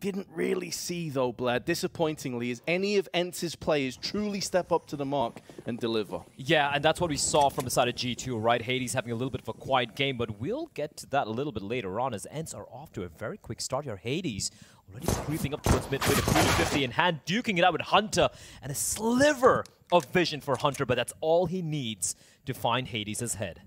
didn't really see, though, Blair, disappointingly, is any of ENCE's players truly step up to the mark and deliver. Yeah, and that's what we saw from the side of G2, right? Hades having a little bit of a quiet game, but we'll get to that a little bit later on as ENCE are off to a very quick start here. Hades already creeping up towards mid with a 50 in hand, duking it out with Hunter, and a sliver of vision for Hunter, but that's all he needs to find Hades' head.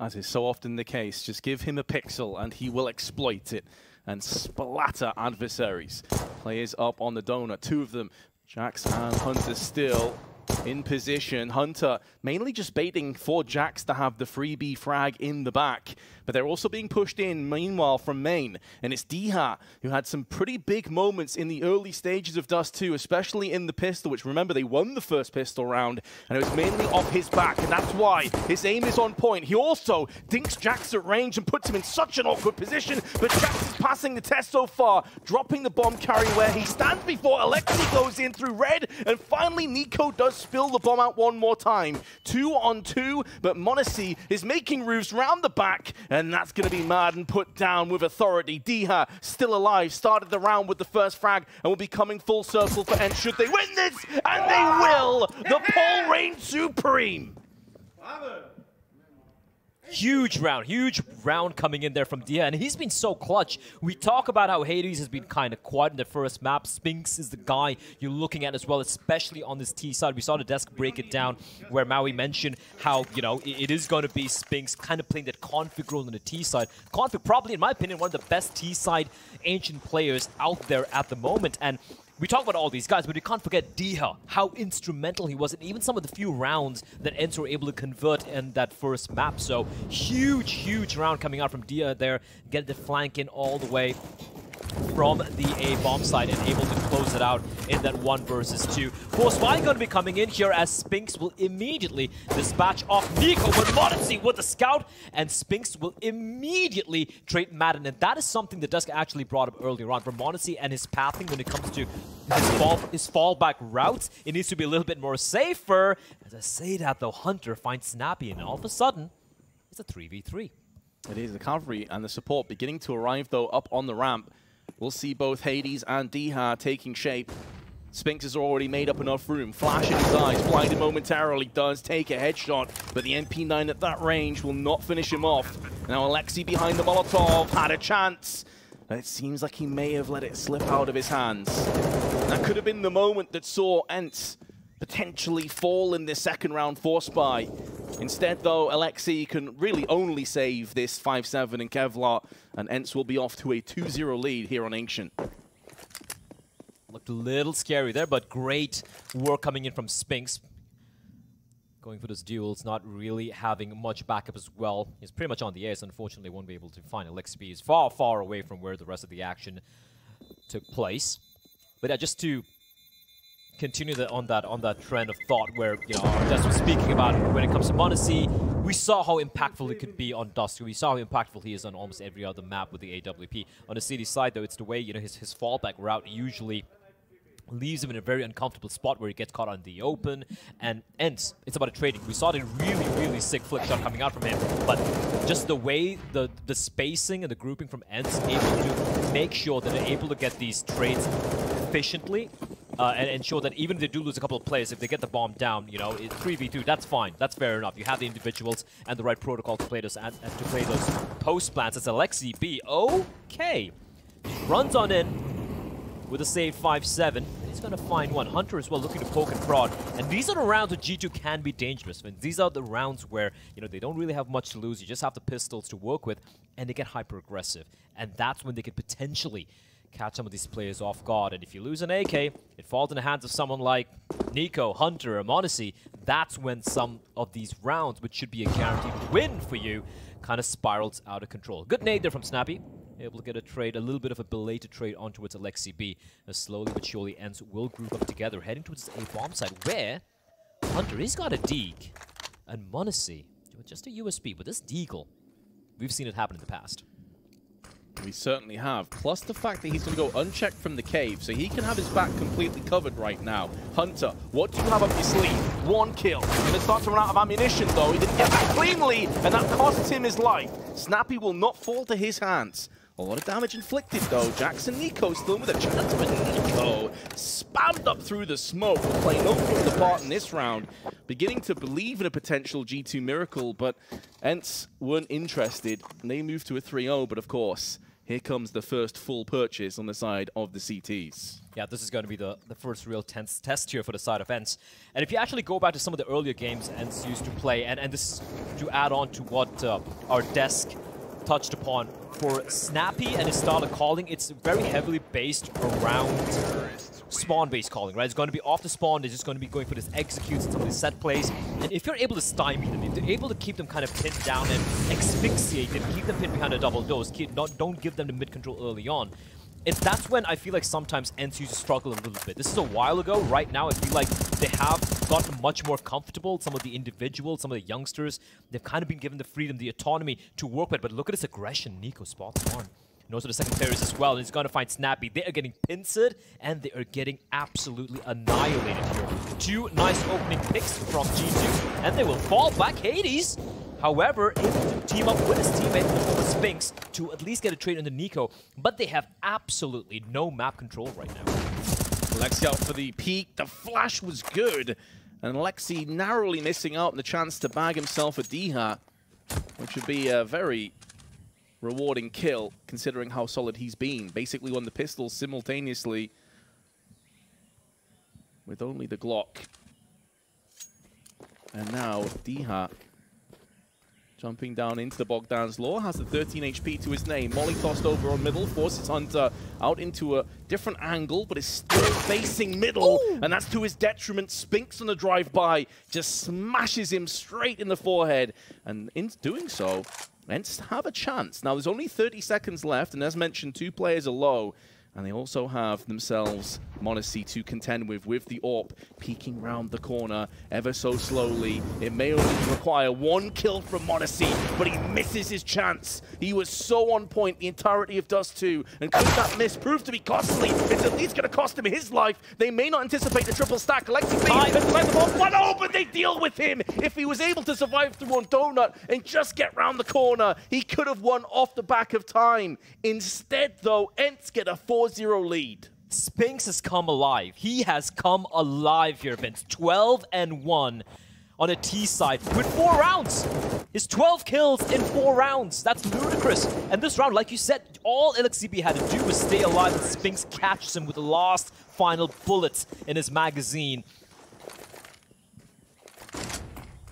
As is so often the case, just give him a pixel and he will exploit it and splatter adversaries. Players up on the donut, two of them, JACKZ and Hunter still in position. Hunter mainly just baiting for JACKZ to have the freebie frag in the back. But they're also being pushed in, meanwhile, from main. And it's dycha, who had some pretty big moments in the early stages of Dust 2, especially in the pistol, which, remember, they won the first pistol round, and it was mainly off his back, and that's why his aim is on point. He also dinks JACKZ at range and puts him in such an awkward position, but JACKZ is passing the test so far, dropping the bomb carry where he stands before Alexi goes in through red, and finally NiKo does spill the bomb out one more time. Two on two, but m0NESY is making roofs round the back, and that's going to be mad and put down with authority. dycha still alive, started the round with the first frag, and will be coming full circle for End should they win this, and they will! The pole reigns supreme! Huge round, huge round coming in there from dycha, and he's been so clutch. We talk about how Hades has been kind of quiet in the first map. Spinx is the guy you're looking at as well, especially on this T side. We saw the desk break it down where Maui mentioned how, you know, it is going to be Spinx kind of playing that Config role on the T side. Config probably, in my opinion, one of the best T side ancient players out there at the moment, and we talk about all these guys, but you can't forget dycha, how instrumental he was, and even some of the few rounds that ENCE were able to convert in that first map. So huge, huge round coming out from dycha there, get the flank in all the way from the A bomb side and able to close it out in that one versus two. Force buy going to be coming in here as Spinx will immediately dispatch off NiKo with m0NESY with the scout, and Spinx will immediately trade maden. And that is something that Dusk actually brought up earlier on. For m0NESY and his pathing when it comes to his fall his fallback routes, it needs to be a little bit more safer. As I say that though, Hunter finds Snappi, and all of a sudden, it's a 3v3. It is the cavalry and the support beginning to arrive though up on the ramp. We'll see both Hades and dycha taking shape. Spinx has already made up enough room. Flash in his eyes, blinded momentarily, does take a headshot, but the MP9 at that range will not finish him off. Now Alexi behind the Molotov had a chance, but it seems like he may have let it slip out of his hands. That could have been the moment that saw ENCE potentially fall in this second round force buy. Instead, though, Alexi can really only save this 5-7 in Kevlar, and ENCE will be off to a 2-0 lead here on Ancient. Looked a little scary there, but great work coming in from Spinx. Going for those duels, not really having much backup as well. He's pretty much on the ace, unfortunately won't be able to find Alexi. He's far, far away from where the rest of the action took place. But yeah, just to continue the, on that on that trend of thought where you know Dust was speaking about when it comes to m0NESY, we saw how impactful it could be on Dust. We saw how impactful he is on almost every other map with the AWP. On the city side, though, it's the way you know his his fallback route usually leaves him in a very uncomfortable spot where he gets caught on the open and ends. It's about a trading. We saw the really, really sick flick shot coming out from him, but just the way the the spacing and the grouping from ends able to make sure that they're able to get these trades efficiently uh, and ensure that even if they do lose a couple of players, if they get the bomb down, you know, 3v2, that's fine. That's fair enough. You have the individuals and the right protocol to play those and, and to play those post plants. It's Aleksib. Okay. Runs on in with a save 5-7. He's going to find one. Hunter as well looking to poke and prod. And these are the rounds where G2 can be dangerous. And these are the rounds where, you know, they don't really have much to lose. You just have the pistols to work with, and they get hyper-aggressive. And that's when they could potentially catch some of these players off guard. And if you lose an AK, it falls in the hands of someone like NiKo, Hunter, or m0NESY. That's when some of these rounds, which should be a guaranteed win for you, kind of spirals out of control. Good nade there from Snappi. Able to get a trade, a little bit of a belated trade on towards Aleksib. As slowly but surely ends will group up together, heading towards a bomb site where Hunter, he's got a Deagle. And m0NESY, just a USP, but this Deagle, we've seen it happen in the past. We certainly have. Plus the fact that he's going to go unchecked from the cave, so he can have his back completely covered right now. Hunter, what do you have up your sleeve? One kill. Going to start to run out of ammunition, though. He didn't get that cleanly, and that costs him his life. Snappi will not fall to his hands. A lot of damage inflicted though. Jackson NiKo still with a chance, of but NiKo spammed up through the smoke, playing no part in this round. Beginning to believe in a potential G2 miracle, but ENCE weren't interested. And they moved to a 3-0, but of course, here comes the first full purchase on the side of the CTs. Yeah, this is going to be the, the first real tense test here for the side of ENCE. And if you actually go back to some of the earlier games ENCE used to play, and, and this to add on to what uh, our desk touched upon, for Snappi and his style of calling, it's very heavily based around spawn-based calling, right? It's going to be off the spawn, they're just going to be going for this executes and some of these set plays. And if you're able to stymie them, if you're able to keep them kind of pinned down and asphyxiate them, keep them pinned behind a double dose, keep, not, don't give them the mid-control early on, it's that's when I feel like sometimes to struggle a little bit. This is a while ago. Right now, I feel like they have gotten much more comfortable. Some of the individuals, some of the youngsters, they've kind of been given the freedom, the autonomy to work with. But look at his aggression. NiKo spots one. And also the second players as well. And he's going to find Snappi. They are getting pincered, and they are getting absolutely annihilated here. Two nice opening picks from G2, and they will fall back. Hades However, able to team up with his teammate Spinx to at least get a trade on the NiKo, but they have absolutely no map control right now. Lexi out for the peak. The flash was good. And Lexi narrowly missing out on the chance to bag himself a dycha, which would be a very rewarding kill, considering how solid he's been. Basically won the pistols simultaneously with only the Glock. And now dycha Jumping down into the Bogdan's Law, has the 13 HP to his name. Molly tossed over on middle, forces Hunter out into a different angle, but is still facing middle, Ooh. and that's to his detriment. Spinx on the drive-by just smashes him straight in the forehead, and in doing so, ENCE have a chance. Now, there's only 30 seconds left, and as mentioned, two players are low. And they also have themselves m0NESY to contend with, with the AWP peeking round the corner ever so slowly. It may only require one kill from m0NESY, but he misses his chance. He was so on point the entirety of Dust 2, and could that miss prove to be costly? It's at least going to cost him his life. They may not anticipate the triple stack. Aleksib, but oh, but they deal with him. If he was able to survive through on Donut and just get round the corner, he could have won off the back of time. Instead, though, ENCE get a 4-0 lead. Spinx has come alive. He has come alive here, Vince. 12 and 1 on a T side with four rounds. His 12 kills in four rounds. That's ludicrous. And this round, like you said, all Aleksib had to do was stay alive and Spinx catches him with the last final bullet in his magazine.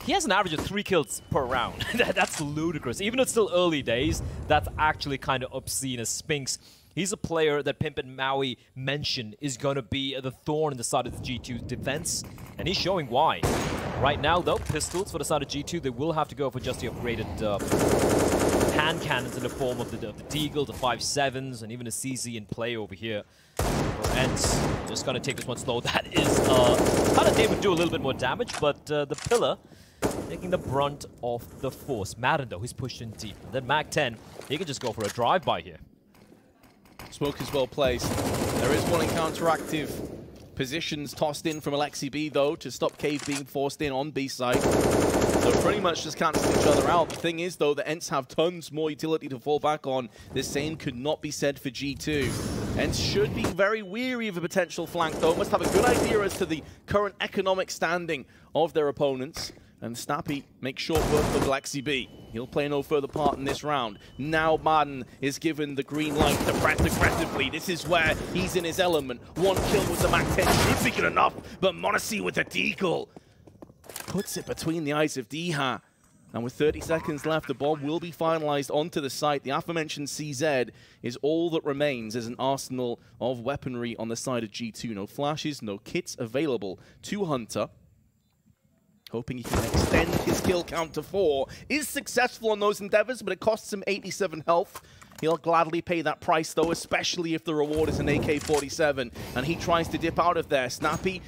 He has an average of three kills per round. that's ludicrous. Even though it's still early days, that's actually kind of obscene as Spinx He's a player that Pimp and Maui mentioned is going to be the thorn in the side of the G2's defense, and he's showing why. Right now, though, pistols for the side of G2, they will have to go for just the upgraded uh, hand cannons in the form of the, of the Deagle, the 5.7s, and even a CZ in play over here. And just going to take this one slow. That is uh, kind of they would do a little bit more damage, but uh, the Pillar taking the brunt of the force. maden, though, he's pushed in deep. And then MAC-10, he can just go for a drive-by here. Smoke is well placed. There is one counteractive positions tossed in from Aleksib, though, to stop Cave being forced in on B side. So pretty much just cancel each other out. The thing is, though, the ENCE have tons more utility to fall back on. The same could not be said for G2. ENCE should be very weary of a potential flank, though. Must have a good idea as to the current economic standing of their opponents. And Snappi makes short work of Aleksib. He'll play no further part in this round. Now maden is given the green light to press aggressively. This is where he's in his element. One kill with the Mac 10 should be good enough, but m0NESY with a deagle puts it between the eyes of dycha. And with 30 seconds left, the bomb will be finalized onto the site. The aforementioned CZ is all that remains as an arsenal of weaponry on the side of G2. No flashes, no kits available to Hunter hoping he can extend his kill count to four. Is successful on those endeavors, but it costs him 87 health. He'll gladly pay that price, though, especially if the reward is an AK-47. And he tries to dip out of there. Snappi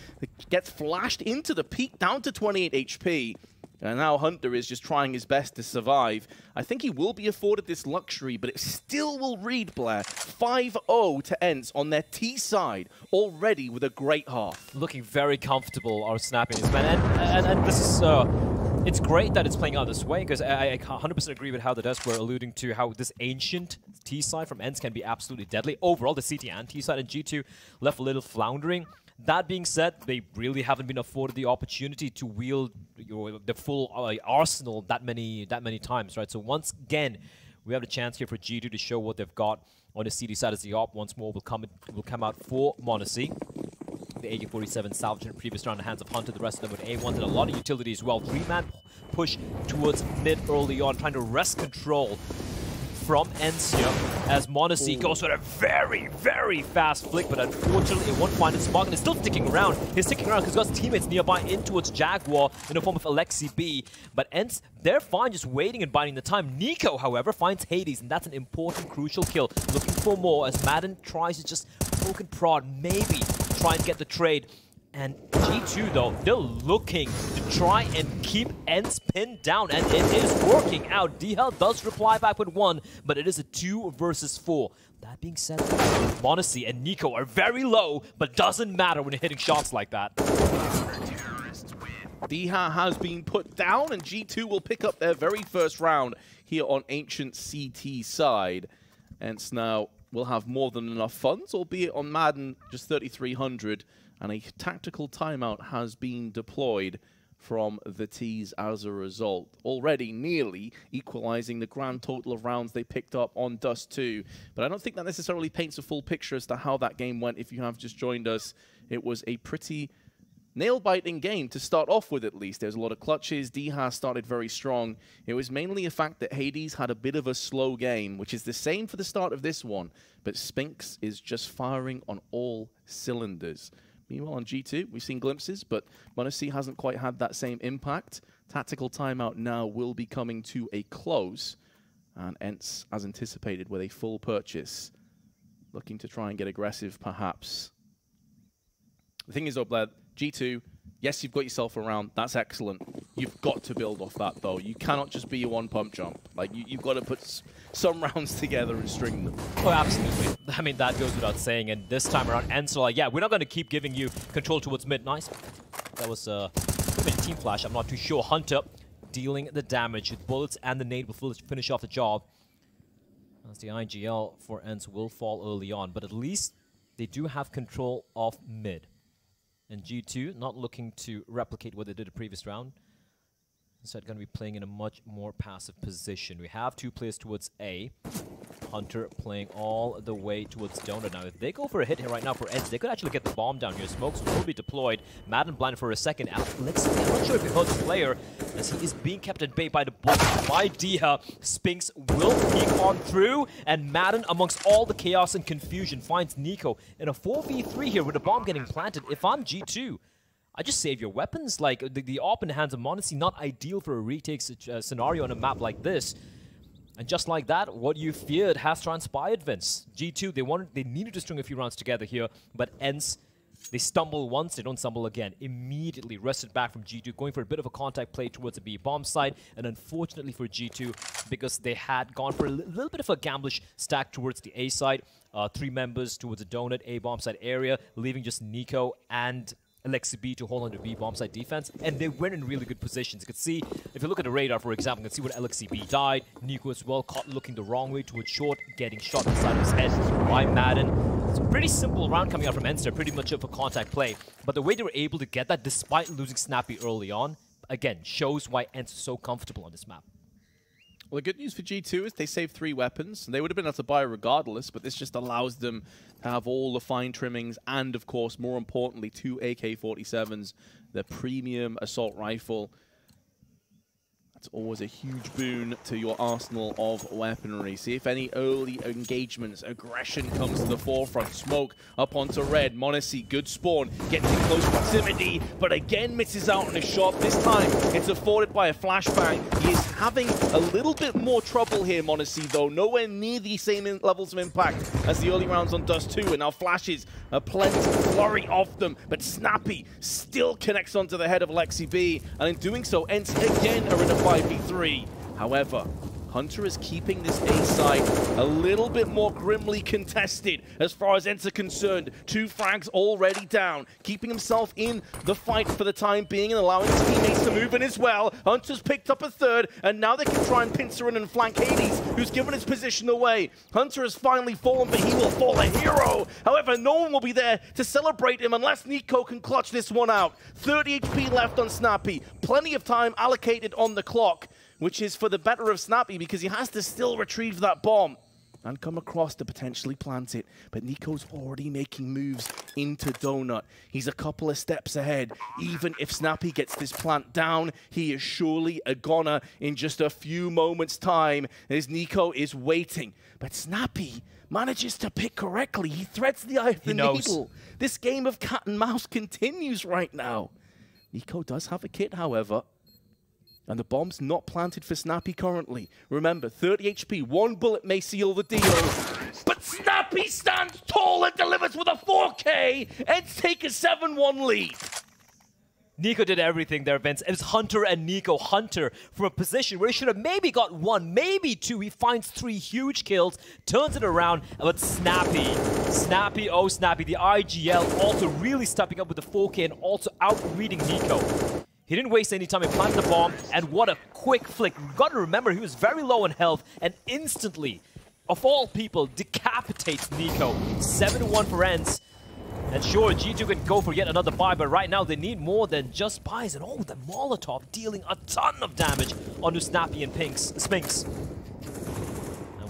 gets flashed into the peak, down to 28 HP. And now Hunter is just trying his best to survive. I think he will be afforded this luxury, but it still will read, Blair, 5-0 to ENCE on their T side, already with a great half. Looking very comfortable, our snapping his man. And, and, and this is... Uh it's great that it's playing out this way because I, I 100% agree with how the devs were alluding to how this ancient T side from ENCE can be absolutely deadly. Overall, the CT and T side and G2 left a little floundering. That being said, they really haven't been afforded the opportunity to wield your, the full uh, arsenal that many that many times, right? So once again, we have the chance here for G2 to show what they've got on the CT side as the op. Once more will come will come out for m0NESY the AK-47 salvaged in the previous round in the hands of Hunter. The rest of them with A1 and a lot of utility as well. Three-man push towards mid early on, trying to wrest control from Encia as m0NESY Ooh. goes with a very, very fast flick, but unfortunately it won't find its mark and is still sticking around. He's sticking around because he's got his teammates nearby in towards Jaguar in the form of Aleksib. But ENCE, they're fine just waiting and biding the time. NiKo, however, finds Hades, and that's an important, crucial kill. Looking for more as maden tries to just poke and prod, maybe try and get the trade. And G2, though, they're looking to try and keep ENCE pinned down, and it is working out. DHL does reply back with one, but it is a two versus four. That being said, m0NESY and NiKo are very low, but doesn't matter when you're hitting shots like that. dycha has been put down, and G2 will pick up their very first round here on Ancient CT side. ENCE now will have more than enough funds, albeit on maden, just 3,300 and a tactical timeout has been deployed from the T's as a result, already nearly equalizing the grand total of rounds they picked up on Dust 2. But I don't think that necessarily paints a full picture as to how that game went. If you have just joined us, it was a pretty nail-biting game to start off with at least. There was a lot of clutches. dycha started very strong. It was mainly a fact that Hades had a bit of a slow game, which is the same for the start of this one. But Spinx is just firing on all cylinders. Meanwhile, on G2, we've seen glimpses, but m0NESY hasn't quite had that same impact. Tactical timeout now will be coming to a close, and ENCE, as anticipated, with a full purchase, looking to try and get aggressive, perhaps. The thing is, though, Blair, G2, yes, you've got yourself around. That's excellent. You've got to build off that, though. You cannot just be a one-pump jump. Like, you, have got to put some rounds together and string them. Oh, absolutely. I mean, that goes without saying. And this time around, Enzo, like, yeah, we're not going to keep giving you control towards mid. Nice. That was uh, a team flash. I'm not too sure. Hunter dealing the damage with bullets and the nade will finish off the job. As the IGL for ENCE will fall early on, but at least they do have control of mid. And G2 not looking to replicate what they did the previous round. Instead, going to be playing in a much more passive position. We have two players towards A. Hunter playing all the way towards Donut. Now, if they go for a hit here right now for Eds, they could actually get the bomb down here. Smokes will be deployed. maden blind for a second. Alex, I'm not sure if he hurts the player, as he is being kept at bay by the block by dycha. Spinx will peek on through, and maden, amongst all the chaos and confusion, finds NiKo in a 4v3 here with a bomb getting planted. If I'm G2, I just save your weapons. Like, the, the in the hands of m0NESY, not ideal for a retake uh, scenario on a map like this. And just like that, what you feared has transpired, Vince. G2, they wanted, they needed to string a few rounds together here, but ENCE, they stumble once, they don't stumble again. Immediately wrested back from G2, going for a bit of a contact play towards the B bomb side, and unfortunately for G2, because they had gone for a li little bit of a gamblish stack towards the A side, uh, three members towards the donut A bomb side area, leaving just NiKo and Aleksib to hold on to B bomb side defense, and they were in really good positions. You can see, if you look at the radar, for example, you can see when Aleksib died, NiKo as well, caught looking the wrong way towards short, getting shot in the side of his head by maden. It's a pretty simple round coming out from Enster, pretty much of a contact play, but the way they were able to get that despite losing Snappi early on, again, shows why Enster is so comfortable on this map. Well, the good news for G2 is they saved three weapons. They would have been able to buy regardless, but this just allows them to have all the fine trimmings and, of course, more importantly, two AK-47s, the premium assault rifle, that's always a huge boon to your arsenal of weaponry. See if any early engagements, aggression comes to the forefront. Smoke up onto red. m0NESY, good spawn. Gets in close proximity, but again misses out on a shot. This time, it's afforded by a flashbang. He is having a little bit more trouble here, m0NESY, though. Nowhere near the same levels of impact as the early rounds on Dust 2. And now flashes a plenty flurry off them. But Snappi still connects onto the head of Lexi B. And in doing so, ENCE again are in a 5v3. However, Hunter is keeping this A side a little bit more grimly contested as far as ENCE are concerned. Two frags already down, keeping himself in the fight for the time being and allowing his teammates to move in as well. Hunter's picked up a third, and now they can try and pincer in and flank Hades, who's given his position away. Hunter has finally fallen, but he will fall a hero. However, no one will be there to celebrate him unless NiKo can clutch this one out. 30 HP left on Snappi, plenty of time allocated on the clock which is for the better of Snappi because he has to still retrieve that bomb and come across to potentially plant it. But NiKo's already making moves into Donut. He's a couple of steps ahead. Even if Snappi gets this plant down, he is surely a goner in just a few moments' time as NiKo is waiting. But Snappi manages to pick correctly. He threads the eye of the needle. This game of cat and mouse continues right now. NiKo does have a kit, however. And the bomb's not planted for Snappi currently. Remember, 30 HP, one bullet may seal the deal. But Snappi stands tall and delivers with a 4K. Eds take a 7-1 lead. NiKo did everything there, Vince. It was Hunter and NiKo. Hunter from a position where he should have maybe got one, maybe two. He finds three huge kills, turns it around, but Snappi, Snappi, oh Snappi, the IGL also really stepping up with the 4K and also out-reading NiKo. He didn't waste any time. He planted the bomb, and what a quick flick. You've got to remember, he was very low in health, and instantly, of all people, decapitates NiKo. 7-1 for ENCE. And sure, G2 can go for yet another buy, but right now they need more than just buys. And oh, the Molotov dealing a ton of damage onto Snappi and Pinks, Spinx.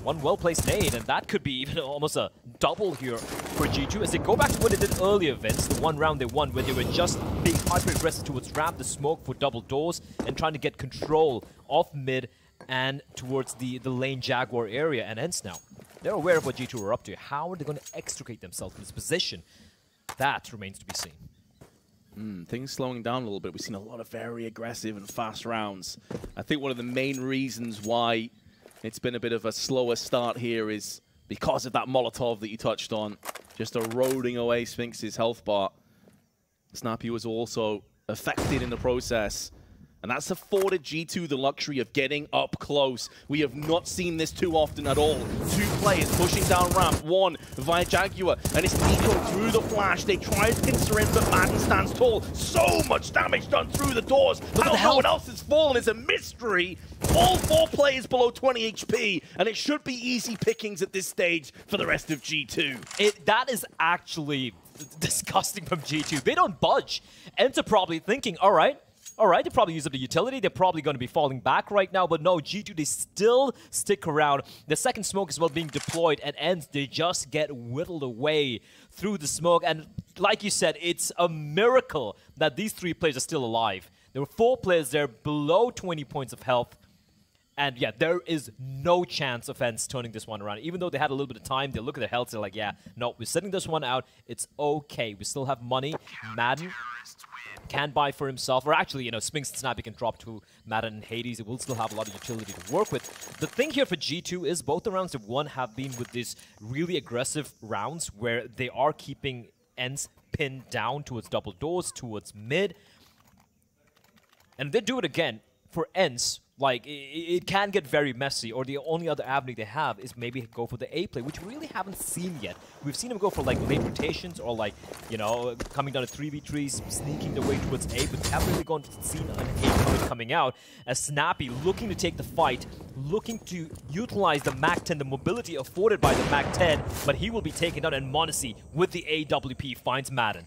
One well-placed nade, and that could be even almost a double here for G2 as they go back to what they did earlier, Vince, the one round they won where they were just being hyper-aggressive towards ramp, the smoke for double doors, and trying to get control of mid and towards the, the lane Jaguar area and ends now. They're aware of what G2 are up to. How are they going to extricate themselves from this position? That remains to be seen. Mm, things slowing down a little bit. We've seen a lot of very aggressive and fast rounds. I think one of the main reasons why it's been a bit of a slower start here is because of that Molotov that you touched on, just eroding away Spinx's health bar. Snappi was also affected in the process. And that's afforded G2 the luxury of getting up close. We have not seen this too often at all. Two players pushing down ramp, one via Jaguar, and it's NiKo through the flash. They try to pincer in, but maden stands tall. So much damage done through the doors, but no, one else has fallen. It's a mystery. All four players below 20 HP, and it should be easy pickings at this stage for the rest of G2. It, that is actually disgusting from G2. They don't budge. Enter probably thinking, all right, all right, they probably use up the utility. They're probably going to be falling back right now, but no, G2, they still stick around. The second smoke is well being deployed and ends. They just get whittled away through the smoke. And like you said, it's a miracle that these three players are still alive. There were four players there below 20 points of health. And yeah, there is no chance of ENCE turning this one around. Even though they had a little bit of time, they look at their health, they're like, yeah, no, we're setting this one out. It's okay. We still have money. maden can buy for himself, or actually, you know, Spinx and Snappi can drop to maden and Hades. It will still have a lot of utility to work with. The thing here for G2 is both the rounds of one have been with these really aggressive rounds where they are keeping ends pinned down towards double doors, towards mid. And they do it again for ends like, it, it, can get very messy, or the only other avenue they have is maybe go for the A play, which we really haven't seen yet. We've seen them go for, like, late rotations, or, like, you know, coming down to 3v3s, sneaking their way towards A, but haven't really gone to see an A coming out, as Snappi looking to take the fight, looking to utilize the MAC-10, the mobility afforded by the MAC-10, but he will be taken down, and m0NESY, with the AWP, finds maden.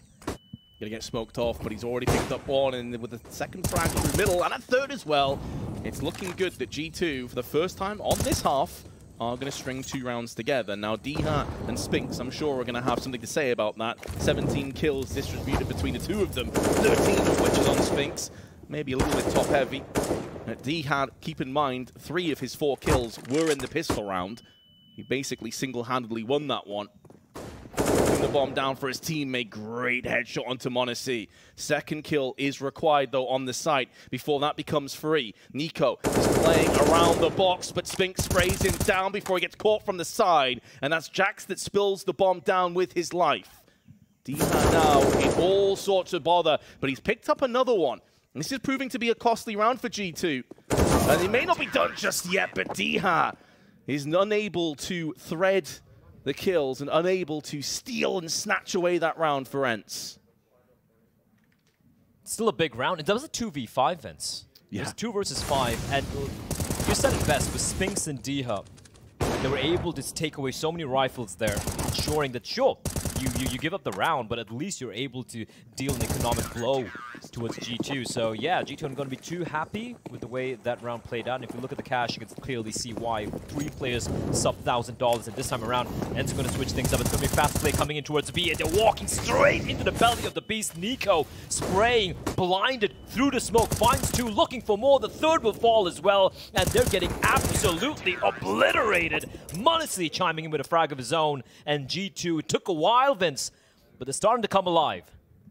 Gonna get smoked off, but he's already picked up one, and with a second frag through middle, and a third as well. It's looking good that G2, for the first time on this half, are going to string two rounds together. Now, dycha and Spinx, I'm sure, are going to have something to say about that. 17 kills distributed between the two of them, 13 of which is on Spinx. Maybe a little bit top-heavy. Uh, dycha, keep in mind, three of his four kills were in the pistol round. He basically single-handedly won that one the bomb down for his teammate. Great headshot onto m0NESY. Second kill is required, though, on the site before that becomes free. NiKo is playing around the box, but Spinx sprays him down before he gets caught from the side. And that's JACKZ that spills the bomb down with his life. dycha now in all sorts of bother, but he's picked up another one. This is proving to be a costly round for G2. And it may not be done just yet, but dycha is unable to thread the kills and unable to steal and snatch away that round for ENCE. Still a big round. That was a 2v5, Vince. Yeah. It was 2 versus 5, and you said it best with Spinx and dycha. They were able to take away so many rifles there, ensuring that, sure, you, you, you give up the round, but at least you're able to deal an economic blow towards G2. So yeah, G2 aren't going to be too happy with the way that round played out. And if you look at the cash, you can clearly see why. Three players sub $1,000, and this time around, ENCE going to switch things up. It's going to be fast play coming in towards B, and they're walking straight into the belly of the beast. NiKo spraying, blinded through the smoke, finds two, looking for more. The third will fall as well, and they're getting absolutely obliterated. m0NESY chiming in with a frag of his own, and G2 took a while, But they're starting to come alive.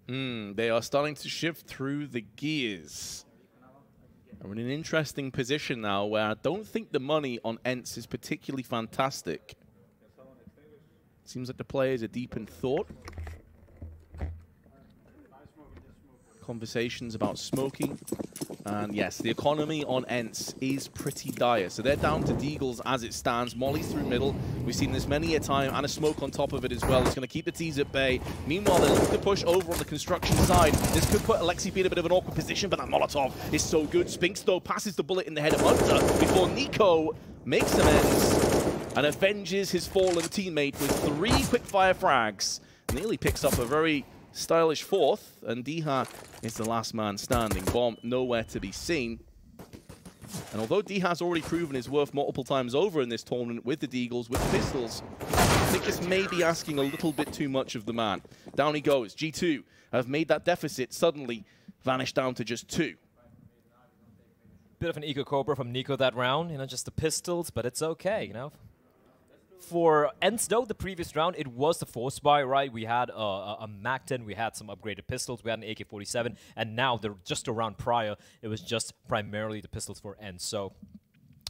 Mm, they are starting to shift through the gears. We're in an interesting position now where I don't think the money on ENCE is particularly fantastic. Seems like the players are deep in thought. Conversations about smoking. And yes, the economy on ENCE is pretty dire. So they're down to Deagles as it stands. Molly's through middle. We've seen this many a time, and a smoke on top of it as well. It's going to keep the T's at bay. Meanwhile, they're looking to push over on the construction side. This could put Alexi in a bit of an awkward position, but that Molotov is so good. Spinx, though, passes the bullet in the head of Hunter before NiKo makes amends and avenges his fallen teammate with three quick-fire frags. Nearly picks up a very stylish fourth, and dycha is the last man standing. Bomb nowhere to be seen. And although D has already proven his worth multiple times over in this tournament with the Deagles, with the pistols, I think this may be asking a little bit too much of the man. Down he goes. G2 have made that deficit suddenly vanish down to just two. Bit of an Eco Cobra from NiKo that round, you know, just the pistols, but it's okay, you know for though, the previous round, it was the force buy, right? We had a, a, a MAC-10, we had some upgraded pistols, we had an AK-47, and now, the, just a round prior, it was just primarily the pistols for ENCE. So,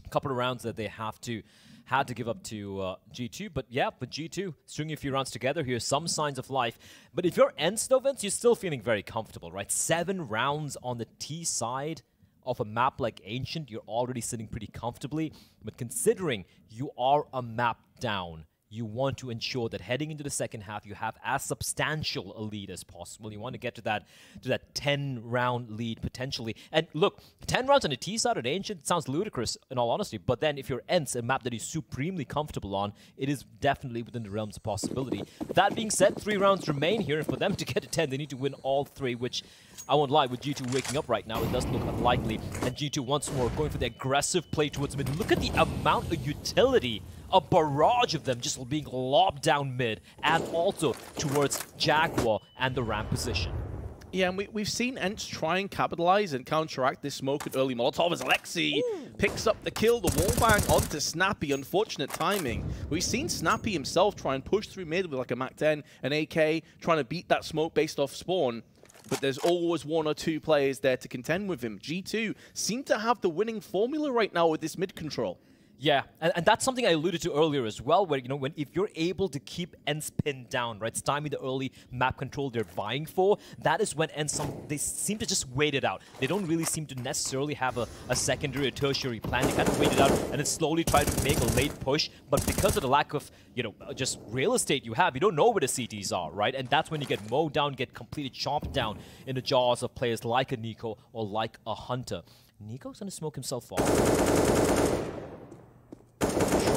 a couple of rounds that they have to had to give up to uh, G2. But yeah, but G2, stringing a few rounds together here, some signs of life. But if you're though, Vince, you're still feeling very comfortable, right? Seven rounds on the T side of a map like Ancient, you're already sitting pretty comfortably. But considering you are a map down, you want to ensure that heading into the second half you have as substantial a lead as possible. You want to get to that to that 10 round lead potentially. And look, 10 rounds on the T side of Ancient sounds ludicrous in all honesty, but then if you're ENCE, a map that is supremely comfortable on, it is definitely within the realms of possibility. That being said, three rounds remain here, and for them to get to 10, they need to win all three, which I won't lie, with G2 waking up right now, it doesn't look unlikely. And G2 once more going for the aggressive play towards mid. Look at the amount of utility a barrage of them just being lobbed down mid and also towards Jaguar and the ramp position. Yeah, and we, we've seen ENCE try and capitalize and counteract this smoke at early Molotov as Alexi Ooh. picks up the kill, the wallbang onto Snappi. Unfortunate timing. We've seen Snappi himself try and push through mid with like a MAC-10, an AK, trying to beat that smoke based off spawn. But there's always one or two players there to contend with him. G2 seem to have the winning formula right now with this mid control. Yeah, and, and, that's something I alluded to earlier as well, where, you know, when if you're able to keep ENCE pinned down, right, stymie the early map control they're vying for, that is when ENCE, some, they seem to just wait it out. They don't really seem to necessarily have a, a secondary or tertiary plan. They kind of wait it out and then slowly try to make a late push, but because of the lack of, you know, uh, just real estate you have, you don't know where the CTs are, right? And that's when you get mowed down, get completely chomped down in the jaws of players like a NiKo or like a Hunter. NiKo's gonna smoke himself off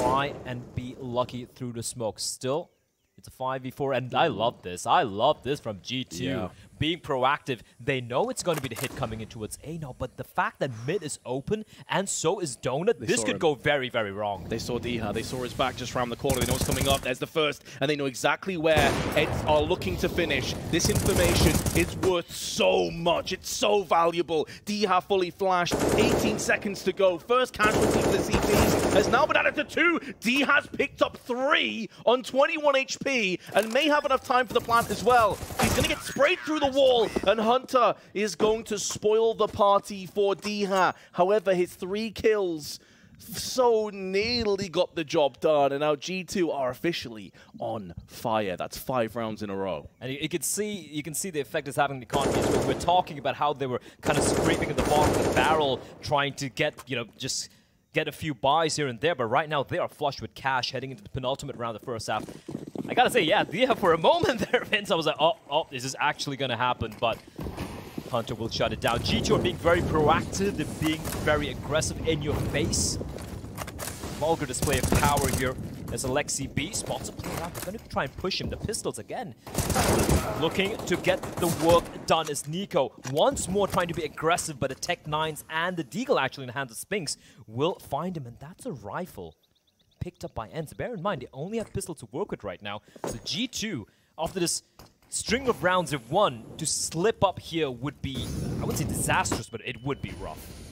try and be lucky through the smoke. Still, it's a 5v4, and I love this. I love this from G2. Yeah being proactive. They know it's going to be the hit coming in towards A now, but the fact that mid is open and so is Donut, they this could him. go very, very wrong. They saw dycha. They saw his back just around the corner. They know what's coming up. There's the first, and they know exactly where Eds are looking to finish. This information is worth so much. It's so valuable. dycha fully flashed. 18 seconds to go. First casualty for the CTs has now been added to two. has picked up three on 21 HP and may have enough time for the plant as well. He's going to get sprayed through the the wall, and Hunter is going to spoil the party for dycha. However, his three kills so nearly got the job done, and now G2 are officially on fire. That's five rounds in a row. And you, you can see you can see the effect it's having the. We're, we're talking about how they were kind of scraping at the bottom of the barrel, trying to get you know just get a few buys here and there. But right now they are flush with cash heading into the penultimate round of the first half. I gotta say, yeah, yeah, for a moment there, Vince, I was like, oh, oh, is this actually gonna happen? But Hunter will shut it down. G2 are being very proactive. They're being very aggressive in your face. Vulgar display of power here as Aleksib spots a play out. They're going to try and push him. The pistols again. Looking to get the work done as NiKo. once more trying to be aggressive, but the Tec-9s and the Deagle actually in the hands of Spinx will find him, and that's a rifle picked up by ENCE. Bear in mind, they only have pistols to work with right now. So G2, after this string of rounds of one, to slip up here would be, I wouldn't say disastrous, but it would be rough.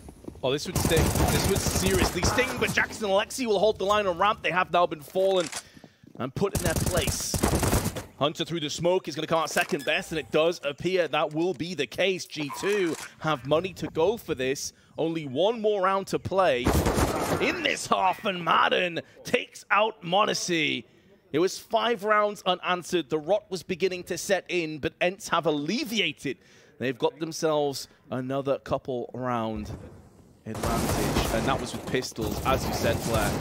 Oh, this would sting. This would seriously sting, but Jackson and Alexi will hold the line on ramp. They have now been fallen and put in their place. Hunter through the smoke is going to come out second best, and it does appear that will be the case. G2 have money to go for this. Only one more round to play in this half, and maden takes out m0NESY. It was five rounds unanswered. The rot was beginning to set in, but ENCE have alleviated. They've got themselves another couple round advantage, and that was with pistols, as you said, Blair.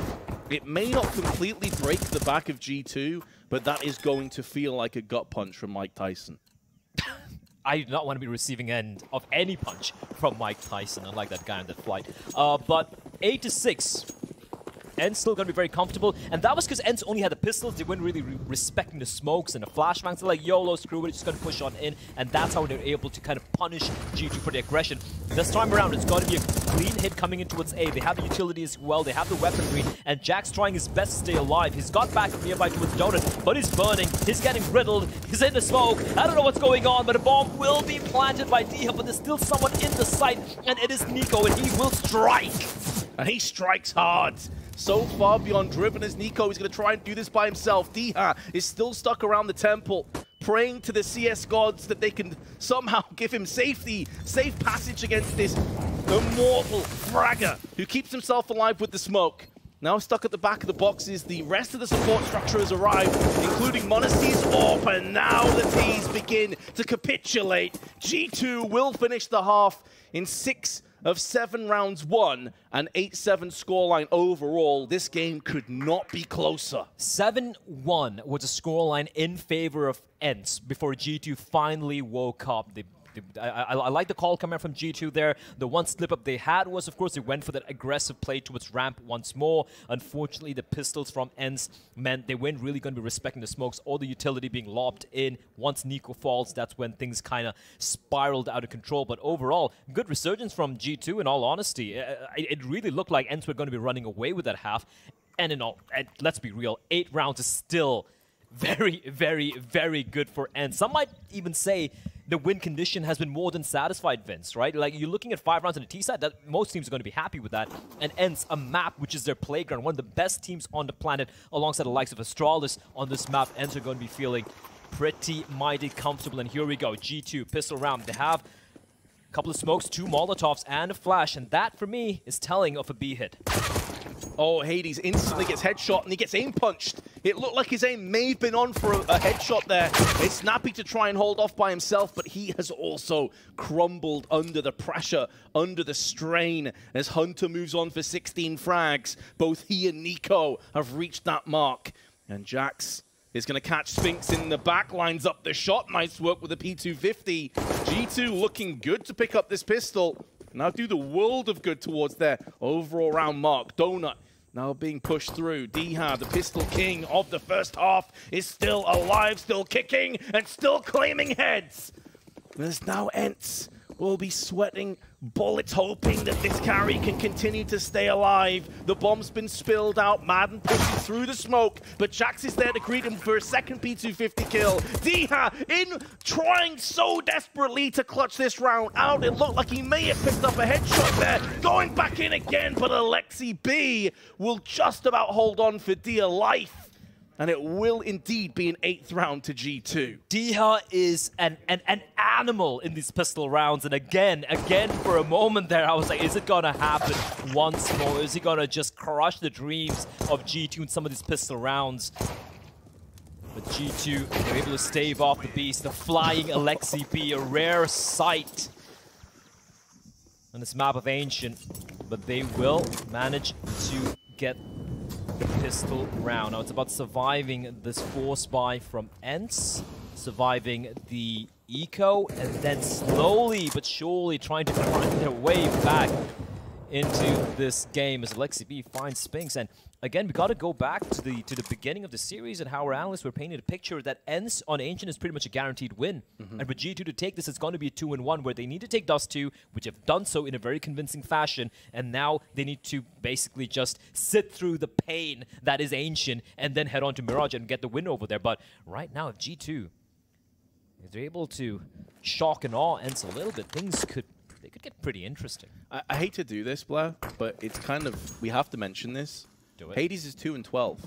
It may not completely break the back of G2, but that is going to feel like a gut punch from Mike Tyson. I do not want to be receiving end of any punch from Mike Tyson, unlike that guy on that flight. Uh, but 8 to 6 ENCE still going to be very comfortable. And that was because ENCE only had the pistols. They weren't really re respecting the smokes and the flashbangs. They're like, YOLO, screw it, just going to push on in. And that's how they're able to kind of punish G2 for the aggression. This time around, it's going to be a clean hit coming in towards A. They have the utility as well. They have the weaponry. And Jack's trying his best to stay alive. He's got back nearby towards Donut, but he's burning. He's getting riddled. He's in the smoke. I don't know what's going on, but a bomb will be planted by dycha, but there's still someone in the site, and it is NiKo, and he will strike. And he strikes hard so far beyond driven as NiKo is going to try and do this by himself. dycha is still stuck around the temple, praying to the CS gods that they can somehow give him safety, safe passage against this immortal Fragger who keeps himself alive with the smoke. Now stuck at the back of the boxes, the rest of the support structure has arrived, including m0NESY's AWP, and now the T's begin to capitulate. G2 will finish the half in six of seven rounds won, an 8-7 scoreline overall. This game could not be closer. 7-1 was a scoreline in favor of ENCE before G2 finally woke up. They I, I, I, like the call coming from G2 there. The one slip up they had was, of course, they went for that aggressive play towards ramp once more. Unfortunately, the pistols from ENCE meant they weren't really going to be respecting the smokes or the utility being lobbed in. Once NiKo falls, that's when things kind of spiraled out of control. But overall, good resurgence from G2 in all honesty. It, it really looked like ENCE were going to be running away with that half. And in all, and let's be real, eight rounds is still very, very, very good for ENCE. Some might even say the win condition has been more than satisfied, Vince, right? Like, you're looking at five rounds on a T side, that most teams are going to be happy with that. And ends a map, which is their playground, one of the best teams on the planet, alongside the likes of Astralis on this map. ends are going to be feeling pretty mighty comfortable. And here we go, G2, pistol round. They have a couple of smokes, two Molotovs, and a flash. And that, for me, is telling of a B hit. Oh, Hades instantly gets headshot and he gets aim punched. It looked like his aim may have been on for a, a, headshot there. It's Snappi to try and hold off by himself, but he has also crumbled under the pressure, under the strain. As Hunter moves on for 16 frags, both he and NiKo have reached that mark. And JACKZ is going to catch Spinx in the back, lines up the shot. Nice work with the P250. G2 looking good to pick up this pistol. Now do the world of good towards their overall round mark. Donut now being pushed through. dycha, the pistol king of the first half, is still alive, still kicking, and still claiming heads. There's now ENCE will be sweating bullets, hoping that this carry can continue to stay alive. The bomb's been spilled out. maden pushes through the smoke, but JACKZ is there to greet him for a second P250 kill. dycha in trying so desperately to clutch this round out. It looked like he may have picked up a headshot there. Going back in again, but Aleksib will just about hold on for dear life. And it will indeed be an eighth round to G2. dycha is an, an, an animal in these pistol rounds, and again, again, for a moment there, I was like, is it gonna happen once more? Is he gonna just crush the dreams of G2 in some of these pistol rounds? But G2, they're able to stave off the beast, the flying Aleksib, a rare sight on this map of Ancient, but they will manage to get pistol round. Now it's about surviving this force buy from ENCE, surviving the eco, and then slowly but surely trying to find their way back into this game as Aleksib finds Spinx And again, we got to go back to the to the beginning of the series and how our analysts were painting a picture that ends on Ancient is pretty much a guaranteed win. Mm -hmm. And for G2 to take this, it's going to be a two and one where they need to take Dust 2, which have done so in a very convincing fashion. And now they need to basically just sit through the pain that is Ancient and then head on to Mirage and get the win over there. But right now, if G2 if they're able to shock and awe ENCE a little bit, things could they could get pretty interesting. I, I, hate to do this, Blair, but it's kind of, we have to mention this. Do it. Hades is 2 and 12.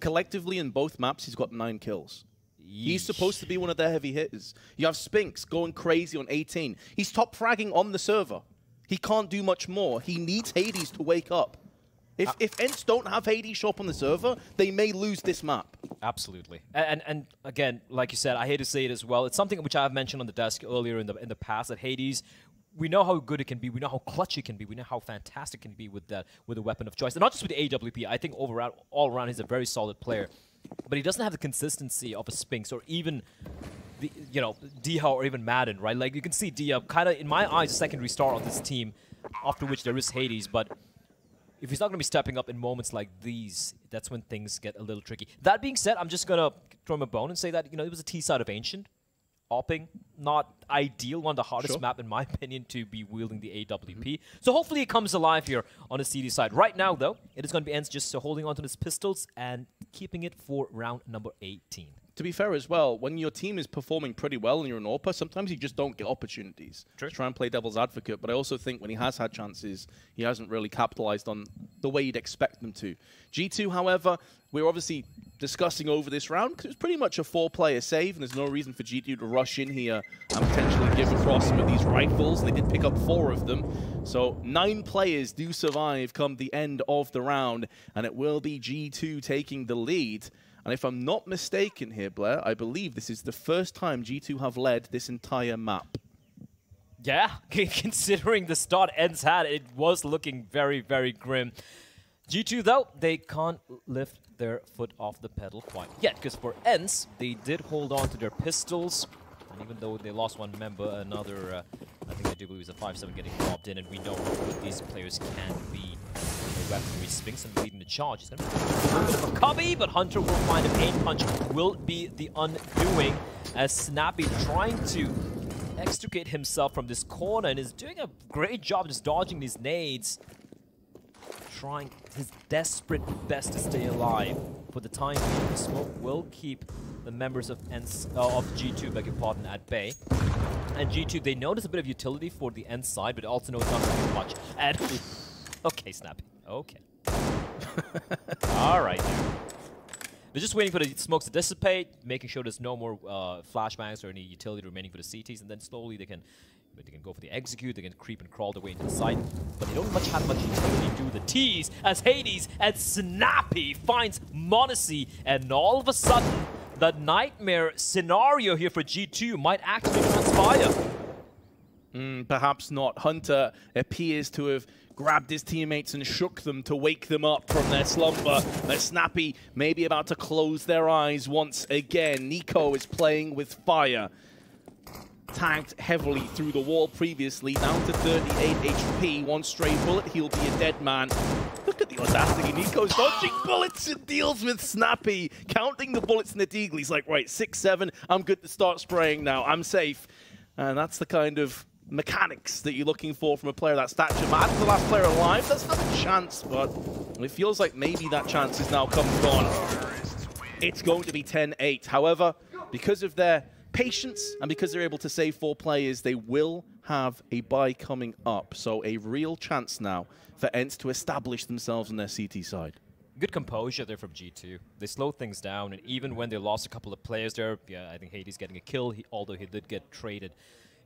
Collectively in both maps, he's got 9 kills. Yeesh. He's supposed to be one of their heavy hitters. You have Spinx going crazy on 18. He's top fragging on the server. He can't do much more. He needs Hades to wake up. If, uh, if ENCE don't have Hades show up on the server, they may lose this map. Absolutely. And, and, and again, like you said, I hate to say it as well. It's something which I've mentioned on the desk earlier in the in the past that Hades we know how good it can be. We know how clutch it can be. We know how fantastic it can be with that with a weapon of choice, and not just with the AWP. I think overall, all around, he's a very solid player, but he doesn't have the consistency of a Spinx or even the you know dycha or even maden, right? Like you can see dycha kind of in my eyes a secondary star on this team, after which there is Hades, but. If he's not going to be stepping up in moments like these, that's when things get a little tricky. That being said, I'm just going to throw him a bone and say that, you know, it was a T side of Ancient. Opping, not ideal, one of the hardest sure. map in my opinion to be wielding the AWP. Mm -hmm. So hopefully it comes alive here on the CT side. Right now though, it is going to be ENCE just holding onto his pistols and keeping it for round number 18 to be fair as well, when your team is performing pretty well and you're an AWPer, sometimes you just don't get opportunities. True. Try and play devil's advocate, but I also think when he has had chances, he hasn't really capitalized on the way you'd expect them to. G2, however, we're obviously discussing over this round because it was pretty much a four-player save, and there's no reason for G2 to rush in here and potentially give across some of these rifles. They did pick up four of them. So nine players do survive come the end of the round, and it will be G2 taking the lead. And if I'm not mistaken here, Blair, I believe this is the first time G2 have led this entire map. Yeah, considering the start ENCE had, it was looking very, very grim. G2, though, they can't lift their foot off the pedal quite yet, because for ENCE, they did hold on to their pistols, and even though they lost one member, another, uh, I think I do believe is a 5-7 getting dropped in, and we know good these players can be weaponry. Spinx and leading the charge. He's going to be a little bit of a cubby, but Hunter will find a pain punch. Will be the undoing as Snappi trying to extricate himself from this corner and is doing a great job just dodging these nades. Trying his desperate best to stay alive. For the time being, the smoke will keep the members of, uh, of G2, beg your pardon, at bay. And G2, they notice a bit of utility for the end side, but also know it's not going to be much. And Okay, Snappi. Okay. All right. They're just waiting for the smokes to dissipate, making sure there's no more uh, flashbangs or any utility remaining for the CTs, and then slowly they can they can go for the execute, they can creep and crawl their way into the site, but they don't much have much utility to do the T's as Hades and Snappi finds m0NESY, and all of a sudden, the nightmare scenario here for G2 might actually transpire. Mm, perhaps not. Hunter appears to have grabbed his teammates and shook them to wake them up from their slumber. They're snappy, maybe about to close their eyes once again. NiKo is playing with fire. Tagged heavily through the wall previously, down to 38 HP. One stray bullet, he'll be a dead man. Look at the audacity. NiKo's dodging bullets and deals with Snappi. Counting the bullets in the deagle. He's like, right, 6-7, I'm good to start spraying now. I'm safe. And that's the kind of mechanics that you're looking for from a player that stature. maden's the last player alive. Does have a chance, but it feels like maybe that chance is now come gone. It's going to be 10-8. However, because of their patience and because they're able to save four players, they will have a buy coming up. So a real chance now for ENCE to establish themselves on their CT side. good composure there from G2. They slowed things down, and even when they lost a couple of players there, yeah, I think Hades getting a kill, he, although he did get traded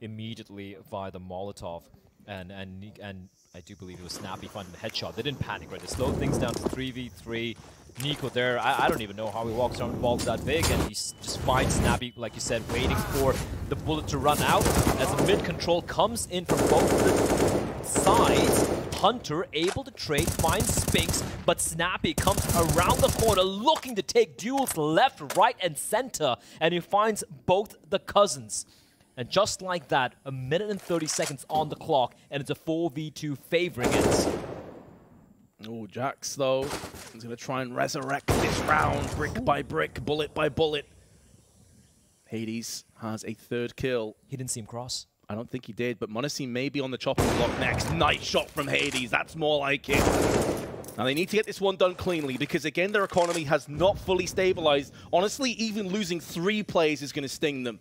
immediately via the Molotov. And and and I do believe it was Snappi finding the headshot. They didn't panic, right? They slowed things down to 3v3. NiKo there, I, I, don't even know how he walks around with balls that big, and he just finds Snappi, like you said, waiting for the bullet to run out. As the mid control comes in from both the sides, Hunter able to trade, finds Spinx, but Snappi comes around the corner looking to take duels left, right, and center, and he finds both the cousins. And just like that, a minute and 30 seconds on the clock, and it's a 4v2 favoring it. Oh, JACKZ, though, is going to try and resurrect this round, brick by brick, bullet by bullet. Hades has a third kill. He didn't seem cross. I don't think he did, but m0NESY may be on the chopping block next. Nice shot from Hades. That's more like it. Now they need to get this one done cleanly because again their economy has not fully stabilized. Honestly, even losing three plays is going to sting them.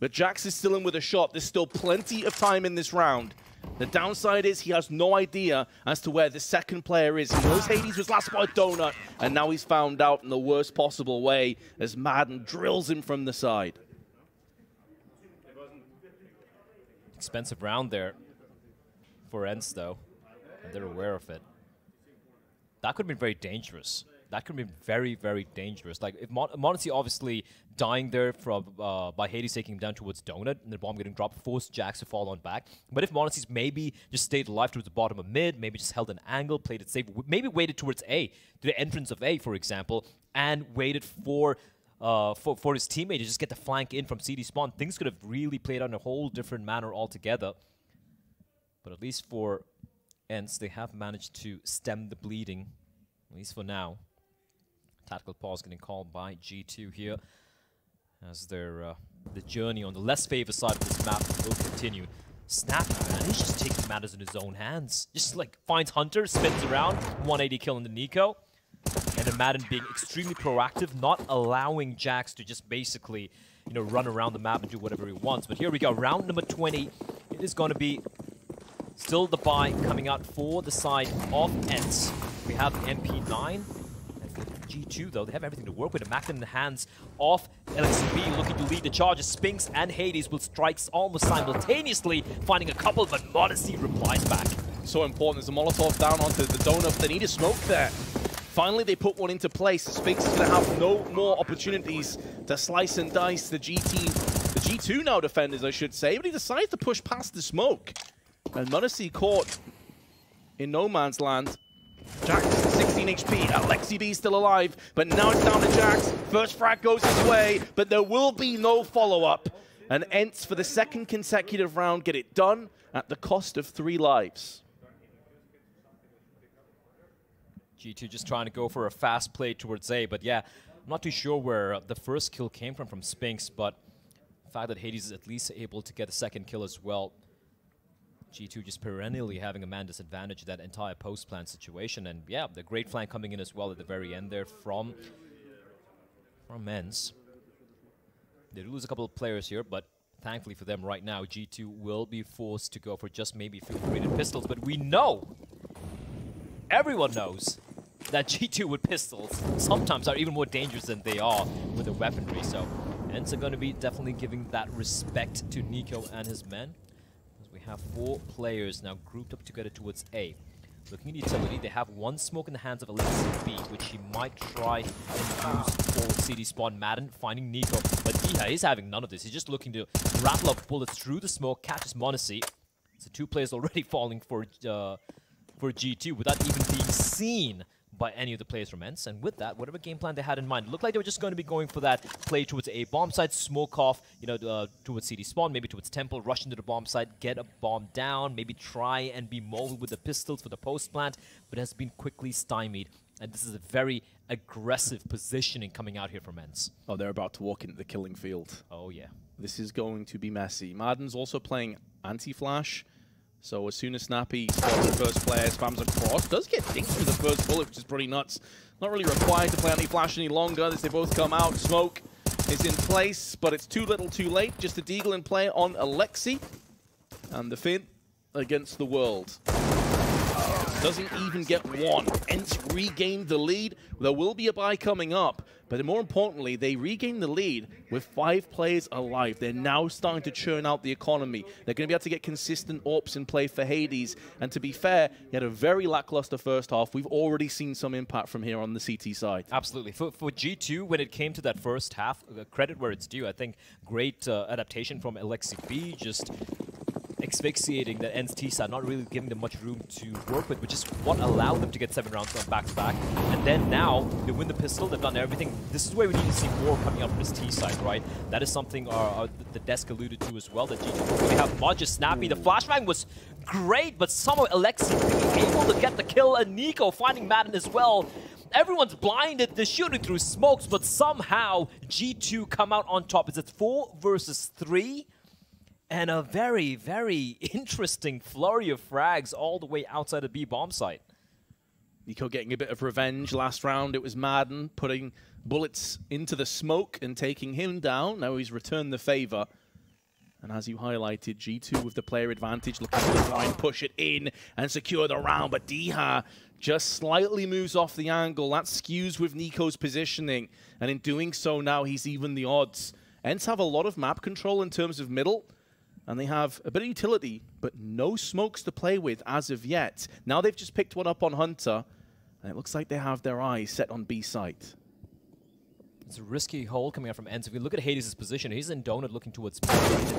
But JACKZ is still in with a shot. There's still plenty of time in this round. The downside is he has no idea as to where the second player is. He knows Hades was last by Donut, and now he's found out in the worst possible way as maden drills him from the side. Expensive round there for ENCE, though, and they're aware of it. That could have been very dangerous that could be very, very dangerous. Like if Mon m0NESY obviously dying there from uh, by Hades taking him down towards Donut and the bomb getting dropped forced JACKZ to fall on back. But if m0NESY's maybe just stayed alive towards the bottom of mid, maybe just held an angle, played it safe, maybe waited towards A, to the entrance of A, for example, and waited for uh, for, for his teammate to just get the flank in from CT spawn, things could have really played out in a whole different manner altogether. But at least for ENCE, they have managed to stem the bleeding, at least for now. Tactical pause getting called by G2 here as their uh, the journey on the less favored side of this map will continue. Snap, man, he's just taking matters in his own hands. Just like finds Hunter, spins around, 180 kill into NiKo. And then maden being extremely proactive, not allowing JACKZ to just basically, you know, run around the map and do whatever he wants. But here we go, round number 20. It is going to be still the buy coming out for the side of ENCE. We have MP9, G2, though, they have everything to work with. A Mac in the hands of Aleksib, looking to lead the charges. Spinx and Hades will strikes almost simultaneously, finding a couple, but m0NESY replies back. So important. There's a Molotov down onto the donut. They need a smoke there. Finally, they put one into place. Spinx is going to have no more opportunities to slice and dice the the G2 now defenders, I should say. But he decides to push past the smoke. And m0NESY caught in no man's land. JACKZ 16 HP. Aleksib still alive, but now it's down to JACKZ. First frag goes his way, but there will be no follow-up. And ENCE, for the second consecutive round, get it done at the cost of three lives. G2 just trying to go for a fast play towards A, but yeah, I'm not too sure where the first kill came from from Spinx, but the fact that Hades is at least able to get a second kill as well G2 just perennially having a man disadvantage that entire post plan situation. And yeah, the great flank coming in as well at the very end there from, from ENCE. They lose a couple of players here, but thankfully for them right now, G2 will be forced to go for just maybe field-graded pistols. But we know, everyone knows, that G2 with pistols sometimes are even more dangerous than they are with the weaponry. So ENCE are going to be definitely giving that respect to NiKo and his men have four players now grouped up together towards A. Looking at utility, they have one smoke in the hands of Aleksib, which he might try and use for CT spawn maden, finding NiKo. But dycha is having none of this. He's just looking to rattle up bullets through the smoke, catches m0NESY. So two players already falling for uh, for G2 without even being seen by any of the players from ENCE. And with that, whatever game plan they had in mind, looked like they were just going to be going for that play towards a bomb site, smoke off, you know, uh, towards CT spawn, maybe towards Temple, rush into the bomb site, get a bomb down, maybe try and be mobile with the pistols for the post plant, but has been quickly stymied. And this is a very aggressive positioning coming out here from ENCE. Oh, they're about to walk into the killing field. Oh, yeah. This is going to be messy. maden's also playing anti-flash. So as soon as Snappi spots the first player, spams across, does get dinked through the first bullet, which is pretty nuts. Not really required to play any flash any longer as they both come out. Smoke is in place, but it's too little too late. Just a deagle in play on Alexi. And the Finn against the world. Doesn't even get one. ENCE regained the lead. There will be a buy coming up, but more importantly, they regained the lead with five players alive. They're now starting to churn out the economy. They're going to be able to get consistent AWPs in play for Hades. And to be fair, he had a very lackluster first half. We've already seen some impact from here on the CT side. Absolutely. For, for G2, when it came to that first half, credit where it's due. I think great uh, adaptation from Aleksib, just asphyxiating the NCT side, not really giving them much room to work with, which is what allowed them to get seven rounds on back-to-back. -back. And then now, they win the pistol, they've done everything. This is where we need to see more coming out from this T side, right? That is something uh, uh, our, our, the desk alluded to as well, that G2 really have. Just snappy. The flashbang was great, but somehow Alexi able to get the kill, and NiKo finding maden as well everyone's blinded, they're shooting through smokes, but somehow G2 come out on top. Is it four versus three? And a very, very interesting flurry of frags all the way outside the B bomb site. NiKo getting a bit of revenge last round. It was maden putting bullets into the smoke and taking him down. Now he's returned the favor. And as you highlighted, G2 with the player advantage, looking to try and push it in and secure the round. But dycha just slightly moves off the angle. That skews with NiKo's positioning. And in doing so now, he's even the odds. ENCE have a lot of map control in terms of middle and they have a bit of utility, but no smokes to play with as of yet. Now they've just picked one up on Hunter, and it looks like they have their eyes set on B site. It's a risky hole coming out from ENCE. If you look at Hades' position, he's in Donut looking towards B.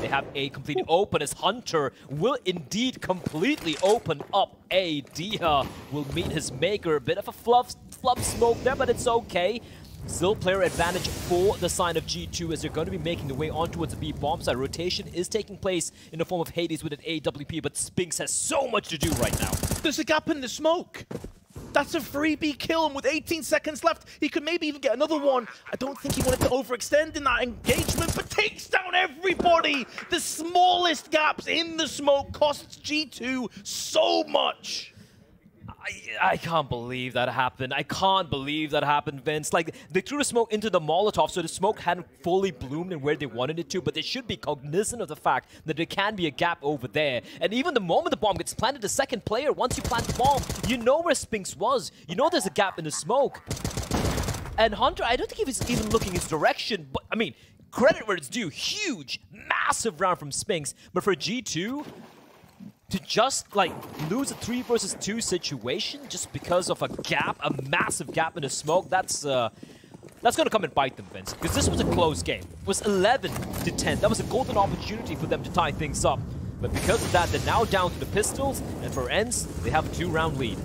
They have A completely open as Hunter will indeed completely open up A. dycha will meet his maker. A bit of a fluff, fluff smoke there, but it's okay. Still player advantage for the sign of G2 as they're going to be making their way on towards the B bomb side. Rotation is taking place in the form of Hades with an AWP, but Spinx has so much to do right now. There's a gap in the smoke. That's a freebie kill, and with 18 seconds left, he could maybe even get another one. I don't think he wanted to overextend in that engagement, but takes down everybody! The smallest gaps in the smoke costs G2 so much! I, I, can't believe that happened. I can't believe that happened, Vince. Like, they threw the smoke into the Molotov, so the smoke hadn't fully bloomed in where they wanted it to, but they should be cognizant of the fact that there can be a gap over there. And even the moment the bomb gets planted, the second player, once you plant the bomb, you know where Spinx was. You know there's a gap in the smoke. And Hunter, I don't think he was even looking his direction, but, I mean, credit where it's due. Huge, massive round from Spinx. But for G2, to just like lose a three versus two situation just because of a gap, a massive gap in the smoke, that's uh, that's to come and bite them, Vince. Because this was a close game. It was 11 to 10. That was a golden opportunity for them to tie things up. But because of that, they're now down to the pistols, and for ENCE, they have a two-round lead.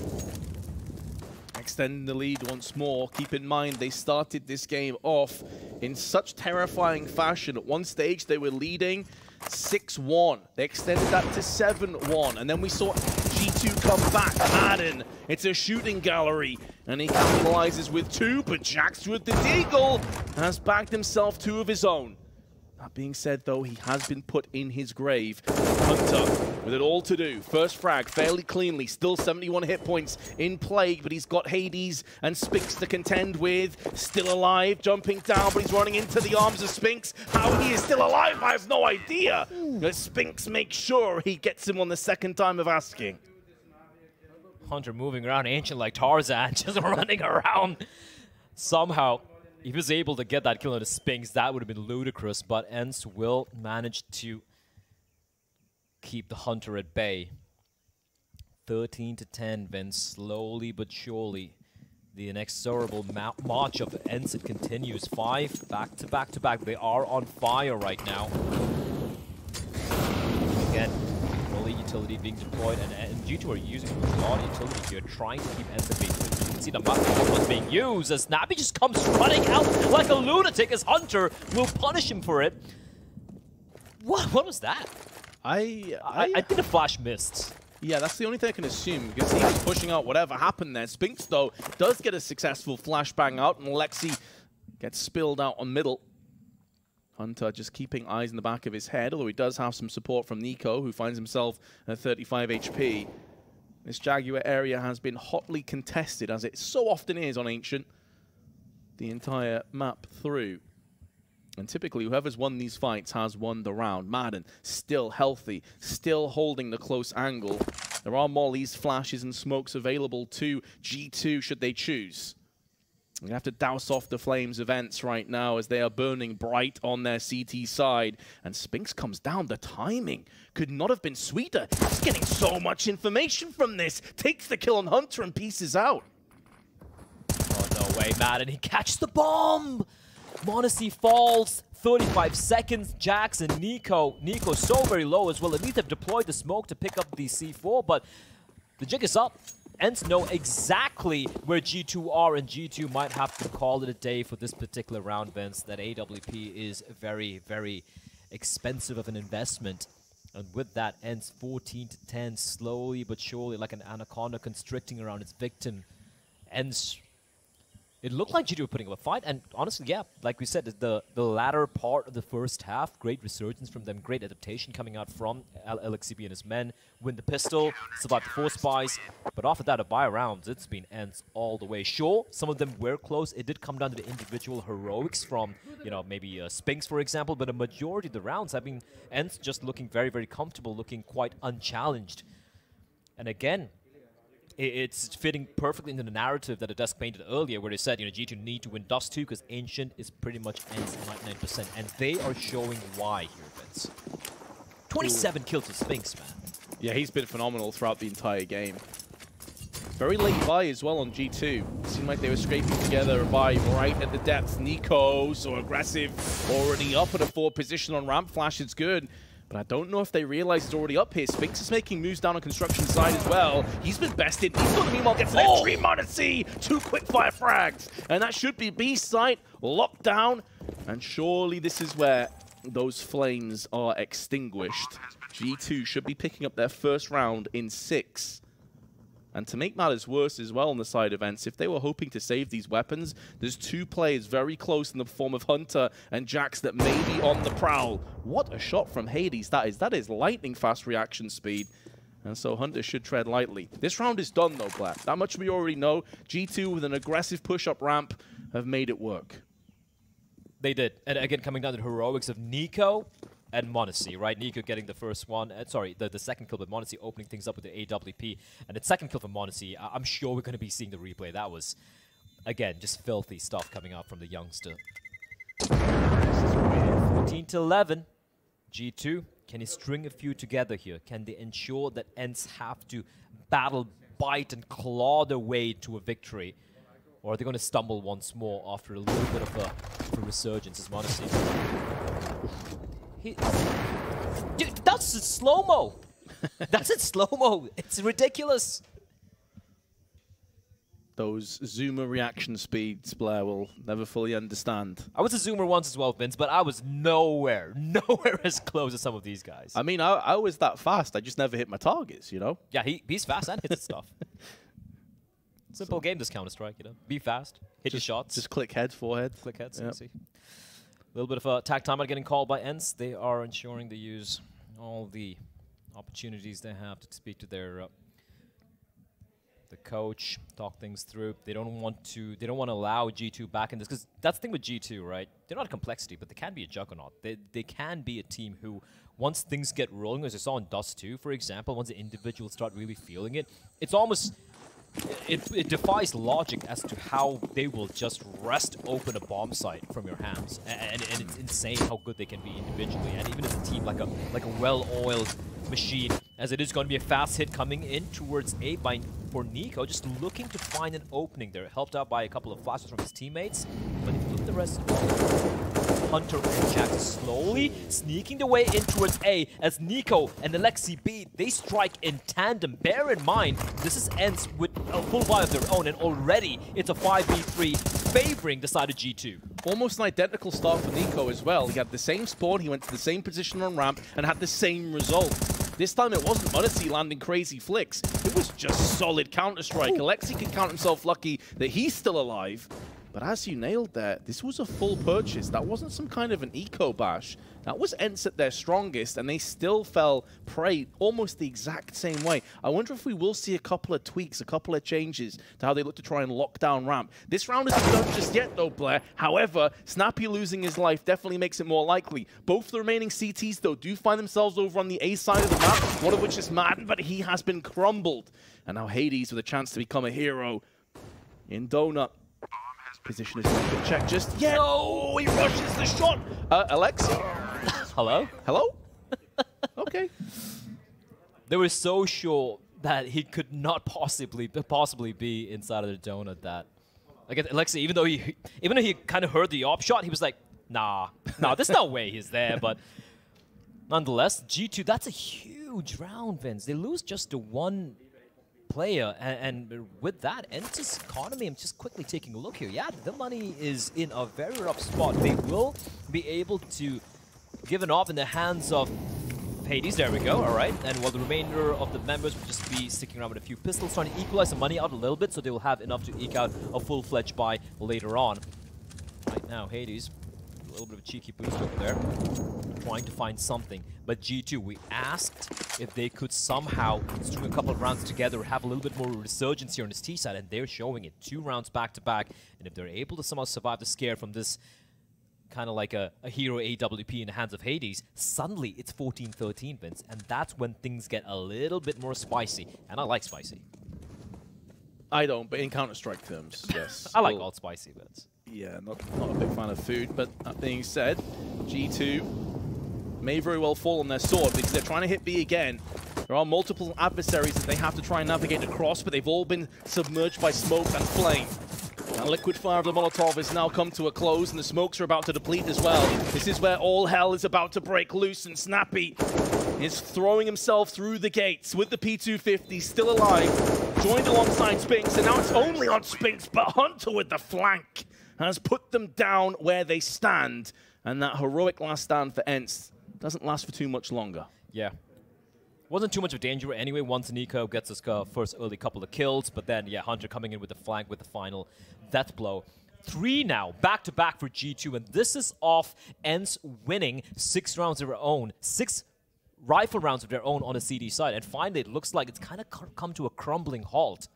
Extending the lead once more. Keep in mind, they started this game off in such terrifying fashion. At one stage, they were leading 6-1. They extended that to 7-1. And then we saw G2 come back. maden, it's a shooting gallery. And he capitalizes with two, but JACKZ with the deagle has bagged himself two of his own. That being said, though, he has been put in his grave. Hunter with it all to do. First frag, fairly cleanly. Still 71 hit points in play, but he's got Hades and Spinx to contend with. Still alive, jumping down, but he's running into the arms of Spinx. How he is still alive, I have no idea. But Spinx makes sure he gets him on the second time of asking. Hunter moving around ancient like Tarzan, just running around. Somehow if he was able to get that kill on the Spinx, that would have been ludicrous, but ENCE will manage to keep the Hunter at bay. 13 to 10, then slowly but surely the inexorable march of it continues. Five back to back to back. They are on fire right now. Again, fully utility being deployed, and, and G2 are using a lot of utility here, trying to keep ENCE You can see the muscle being used as Nappy just comes running out like a lunatic as Hunter will punish him for it. What, what was that? I, I, I, I think the flash missed. Yeah, that's the only thing I can assume, because he was pushing out whatever happened there. Spinx, though, does get a successful flashbang out, and Lexi gets spilled out on middle. Hunter just keeping eyes in the back of his head, although he does have some support from NiKo, who finds himself at 35 HP. This Jaguar area has been hotly contested, as it so often is on Ancient, the entire map through. And typically, whoever's won these fights has won the round. maden, still healthy, still holding the close angle. There are mollies, flashes, and smokes available to G2 should they choose. We have to douse off the flames events right now as they are burning bright on their CT side. And Spinx comes down. The timing could not have been sweeter. He's getting so much information from this. Takes the kill on Hunter and pieces out. Oh, no way, maden. He catches the bomb! m0NESY falls. 35 seconds. JACKZ and NiKo. NiKo so very low as well. Least have deployed the smoke to pick up the C4, but the jig is up. ENCE know exactly where G2 are, and G2 might have to call it a day for this particular round, Vince. That AWP is very, very expensive of an investment. And with that, ENCE 14 to 10, slowly but surely, like an anaconda constricting around its victim. ENCE it looked like G2 were putting up a fight, and honestly, yeah, like we said, the the latter part of the first half, great resurgence from them, great adaptation coming out from Aleksib and his men, win the pistol, survive the force buys, but after that, a buy rounds, it's been ENCE all the way. Sure, some of them were close, it did come down to the individual heroics from, you know, maybe uh, Spinx, for example, but a majority of the rounds have been ENCE just looking very, very comfortable, looking quite unchallenged. And again, it's fitting perfectly into the narrative that Adesk painted earlier, where they said, you know, G2 need to win Dust 2 because Ancient is pretty much ENCE 99%, and they are showing why here, Vince. 27 Ooh. kills with Spinx, man. Yeah, he's been phenomenal throughout the entire game. Very late buy as well on G2. Seemed like they were scraping together a buy right at the depth. NiKo, so aggressive, already up at a four position on ramp. Flash is good. But I don't know if they realize he's already up here. Spinx is making moves down on construction side as well. He's been bested. He's got the meanwhile gets an oh. extreme c. Two quick fire frags. And that should be B site locked down. And surely this is where those flames are extinguished. G2 should be picking up their first round in six. And to make matters worse as well on the side events, if they were hoping to save these weapons, there's two players very close in the form of Hunter and JACKZ that may be on the prowl. What a shot from Hades that is. That is lightning fast reaction speed. And so Hunter should tread lightly. This round is done though, Black. That much we already know. G2 with an aggressive push-up ramp have made it work. They did. And again, coming down to the heroics of NiKo, and m0NESY, right? NiKo getting the first one, uh, sorry, the, the second kill, but m0NESY opening things up with the AWP. And the second kill for m0NESY, I am sure we're going to be seeing the replay. That was, again, just filthy stuff coming out from the youngster. 14 to 11. G2, can he string a few together here? Can they ensure that ENCE have to battle, bite, and claw their way to a victory? Or are they going to stumble once more after a little bit of a, of a resurgence as m0NESY? He, dude, that's slow mo. that's in slow mo. It's ridiculous. Those zoomer reaction speeds, Blair will never fully understand. I was a zoomer once as well, Vince, but I was nowhere, nowhere as close as some of these guys. I mean, I, I was that fast. I just never hit my targets, you know? Yeah, he, he's fast and hits stuff. Simple so. game, this Counter Strike. You know, be fast, hit just, your shots. Just click head, forehead. Click heads. Yep. See. A little bit of a tack time getting called by ENCE. They are ensuring they use all the opportunities they have to speak to their uh, the coach, talk things through. They don't want to. They don't want to allow G2 back in this because that's the thing with G2, right? They're not a complexity, but they can be a juggernaut. They they can be a team who, once things get rolling, as I saw in Dust 2, for example, once the individuals start really feeling it, it's almost it, it defies logic as to how they will just rest open a bomb site from your hands, and, and, it's insane how good they can be individually, and even as a team, like a like a well-oiled machine, as it is going to be a fast hit coming in towards A by for NiKo, just looking to find an opening there, helped out by a couple of flashes from his teammates, but if you look at the rest Hunter and JACKZ slowly sneaking their way in towards A as NiKo and Aleksib, they strike in tandem. Bear in mind, this is ENCE with a full buy of their own, and already it's a 5v3 favoring the side of G2. Almost an identical start for NiKo as well. He had the same spawn, he went to the same position on ramp, and had the same result. This time it wasn't m0NESY landing crazy flicks. It was just solid Counter-Strike. Alexi could count himself lucky that he's still alive. But as you nailed there, this was a full purchase. That wasn't some kind of an eco bash. That was ENCE at their strongest, and they still fell prey almost the exact same way. I wonder if we will see a couple of tweaks, a couple of changes to how they look to try and lock down ramp. This round isn't done just yet, though, Blair. However, Snappi losing his life definitely makes it more likely. Both the remaining CTs, though, do find themselves over on the A side of the map, one of which is maden, but he has been crumbled. And now Hades with a chance to become a hero in Donut. Position is not been checked just yet. Oh, he rushes the shot. Uh, Alexi? Hello? Hello? okay. They were so sure that he could not possibly possibly be inside of the donut that like Alexi, even though he even though he kind of heard the op shot, he was like, nah, nah, there's no way he's there. But nonetheless, G2, that's a huge round, Vince. They lose just to one player, and, and with that, ENCE's economy, I'm just quickly taking a look here. Yeah, the money is in a very rough spot. They will be able to give an off in the hands of Hades, there we go, alright. And while the remainder of the members will just be sticking around with a few pistols, trying to equalize the money out a little bit so they will have enough to eke out a full-fledged buy later on. Right now, Hades a little bit of a cheeky boost over there, trying to find something. But G2, we asked if they could somehow string a couple of rounds together, have a little bit more resurgence here on this T side, and they're showing it. Two rounds back to back, and if they're able to somehow survive the scare from this kind of like a, a hero AWP in the hands of Hades, suddenly it's 14-13, Vince, and that's when things get a little bit more spicy, and I like spicy. I don't, but in Counter-Strike terms, yes. I like all spicy bits. Yeah, not, not a big fan of food, but that being said, G2 may very well fall on their sword because they're trying to hit B again. There are multiple adversaries that they have to try and navigate across, but they've all been submerged by smoke and flame. That liquid fire of the Molotov has now come to a close, and the smokes are about to deplete as well. This is where all hell is about to break loose, and Snappi is throwing himself through the gates with the P250 still alive, joined alongside Spinx, and now it's only on Spinx, but Hunter with the flank has put them down where they stand. And that heroic last stand for ENCE doesn't last for too much longer. Yeah. Wasn't too much of danger anyway once NiKo gets his uh, first early couple of kills, but then, yeah, Hunter coming in with the flank with the final death blow. Three now, back-to-back for G2, and this is off ENCE winning six rounds of their own, six rifle rounds of their own on the CT side, and finally it looks like it's kind of come to a crumbling halt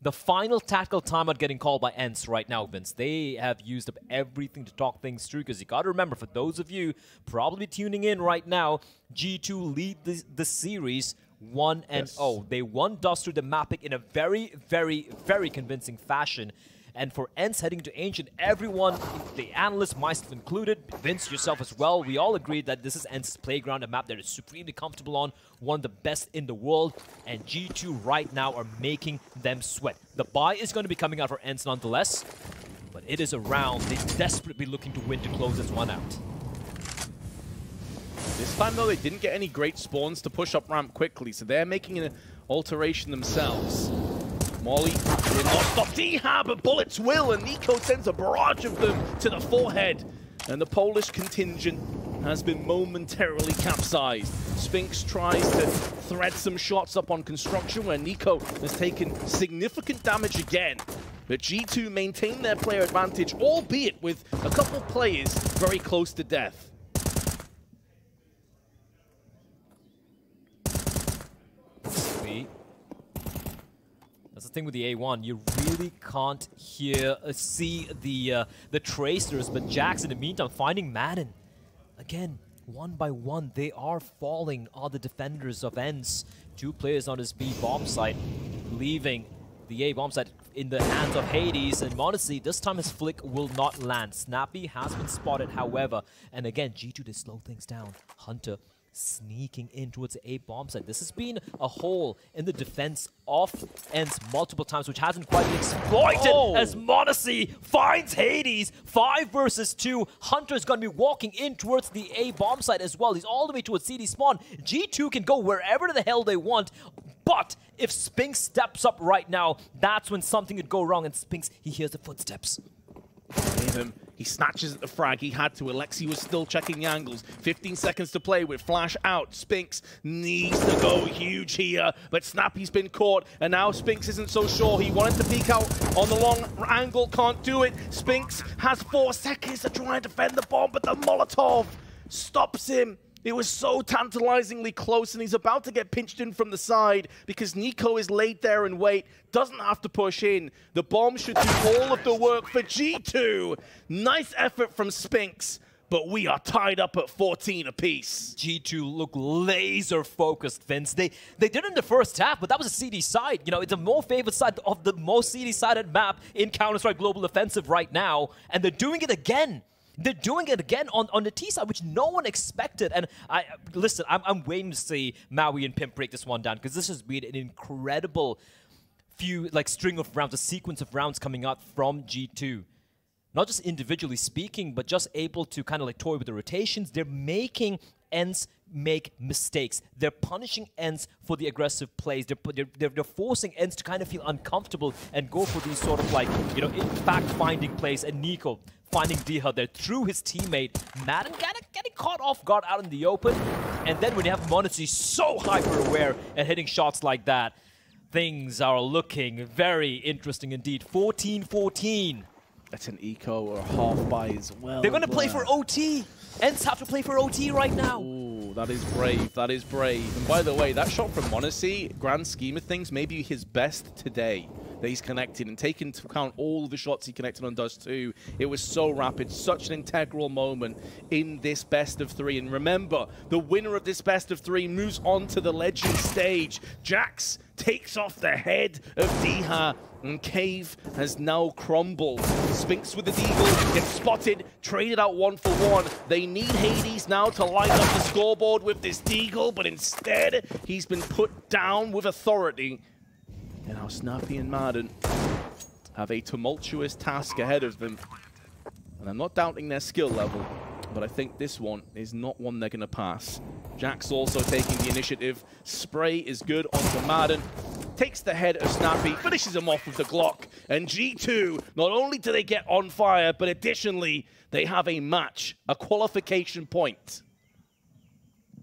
the final tactical timeout getting called by ENCE right now, Vince. They have used up everything to talk things through because you got to remember, for those of you probably tuning in right now, G2 lead the, the series 1 and yes. 0. They won dust through the mapping in a very, very, very convincing fashion. And for ENCE heading to Ancient, everyone, the analysts, myself included, Vince, yourself as well, we all agreed that this is ENCE's playground, a map that is supremely comfortable on, one of the best in the world, and G2 right now are making them sweat. The buy is going to be coming out for ENCE nonetheless, but it is a round they desperately looking to win to close this one out. This time, though, they didn't get any great spawns to push up ramp quickly, so they're making an alteration themselves. Molly did not stop dycha, but bullets will, and NiKo sends a barrage of them to the forehead. And the Polish contingent has been momentarily capsized. Spinx tries to thread some shots up on construction where NiKo has taken significant damage again. But G2 maintain their player advantage, albeit with a couple players very close to death. the thing with the A1, you really can't hear, uh, see the uh, the tracers, but JACKZ in the meantime finding maden. Again, one by one, they are falling on the defenders of ENCE. Two players on his B bomb site, leaving the A bomb site in the hands of Hades, and honestly, this time his flick will not land. Snappi has been spotted, however, and again, G2 to slow things down. Hunter sneaking in towards the A bomb site. This has been a hole in the defense off ENCE multiple times, which hasn't quite been exploited oh. as m0NESY finds Hades. Five versus two. Hunter's going to be walking in towards the A bomb site as well. He's all the way towards CT spawn. G2 can go wherever the hell they want. But if Spinx steps up right now, that's when something could go wrong. And Spinx, he hears the footsteps. Him He snatches at the frag. He had to. Alexi was still checking the angles. 15 seconds to play with Flash out. Spinx needs to go huge here, but Snappi's been caught, and now Spinx isn't so sure. He wanted to peek out on the long angle, can't do it. Spinx has four seconds to try and defend the bomb, but the Molotov stops him. It was so tantalizingly close, and he's about to get pinched in from the side because NiKo is laid there and wait, doesn't have to push in. The bomb should do all of the work for G2. Nice effort from Spinx, but we are tied up at 14 apiece. G2 look laser focused, Vince. They they did in the first half, but that was a CT side. You know, it's a more favored side of the most CT sided map in Counter-Strike Global Offensive right now, and they're doing it again. They're doing it again on, on the T side, which no one expected. And I listen, I'm, I'm waiting to see Maui and Pimp break this one down because this has been an incredible few like string of rounds, a sequence of rounds coming out from G2. Not just individually speaking, but just able to kind of like toy with the rotations. They're making ENCE make mistakes. They're punishing ENCE for the aggressive plays. They're, they're, they're, forcing ENCE to kind of feel uncomfortable and go for these sort of like, you know, fact-finding plays. And NiKo finding dycha there through his teammate. maden getting, getting caught off guard out in the open. And then when you have m0NESY so hyper-aware and hitting shots like that, things are looking very interesting indeed. 14-14. That's an eco or a half buy as well. They're going to play for OT. ENCE have to play for OT right now. Ooh, that is brave. That is brave. And by the way, that shot from m0NESY, grand scheme of things, maybe his best today that he's connected and taken into account all the shots he connected on Dust 2. It was so rapid, such an integral moment in this best of three. And remember, the winner of this best of three moves on to the legend stage. JACKZ takes off the head of dycha and Cave has now crumbled. Spinx with the Deagle gets spotted, traded out one for one. They need Hades now to light up the scoreboard with this Deagle, but instead he's been put down with authority and now Snappi and maden have a tumultuous task ahead of them. And I'm not doubting their skill level, but I think this one is not one they're going to pass. JACKZ also taking the initiative. Spray is good onto maden. Takes the head of Snappi, finishes him off with the Glock. And G2, not only do they get on fire, but additionally, they have a match, a qualification point.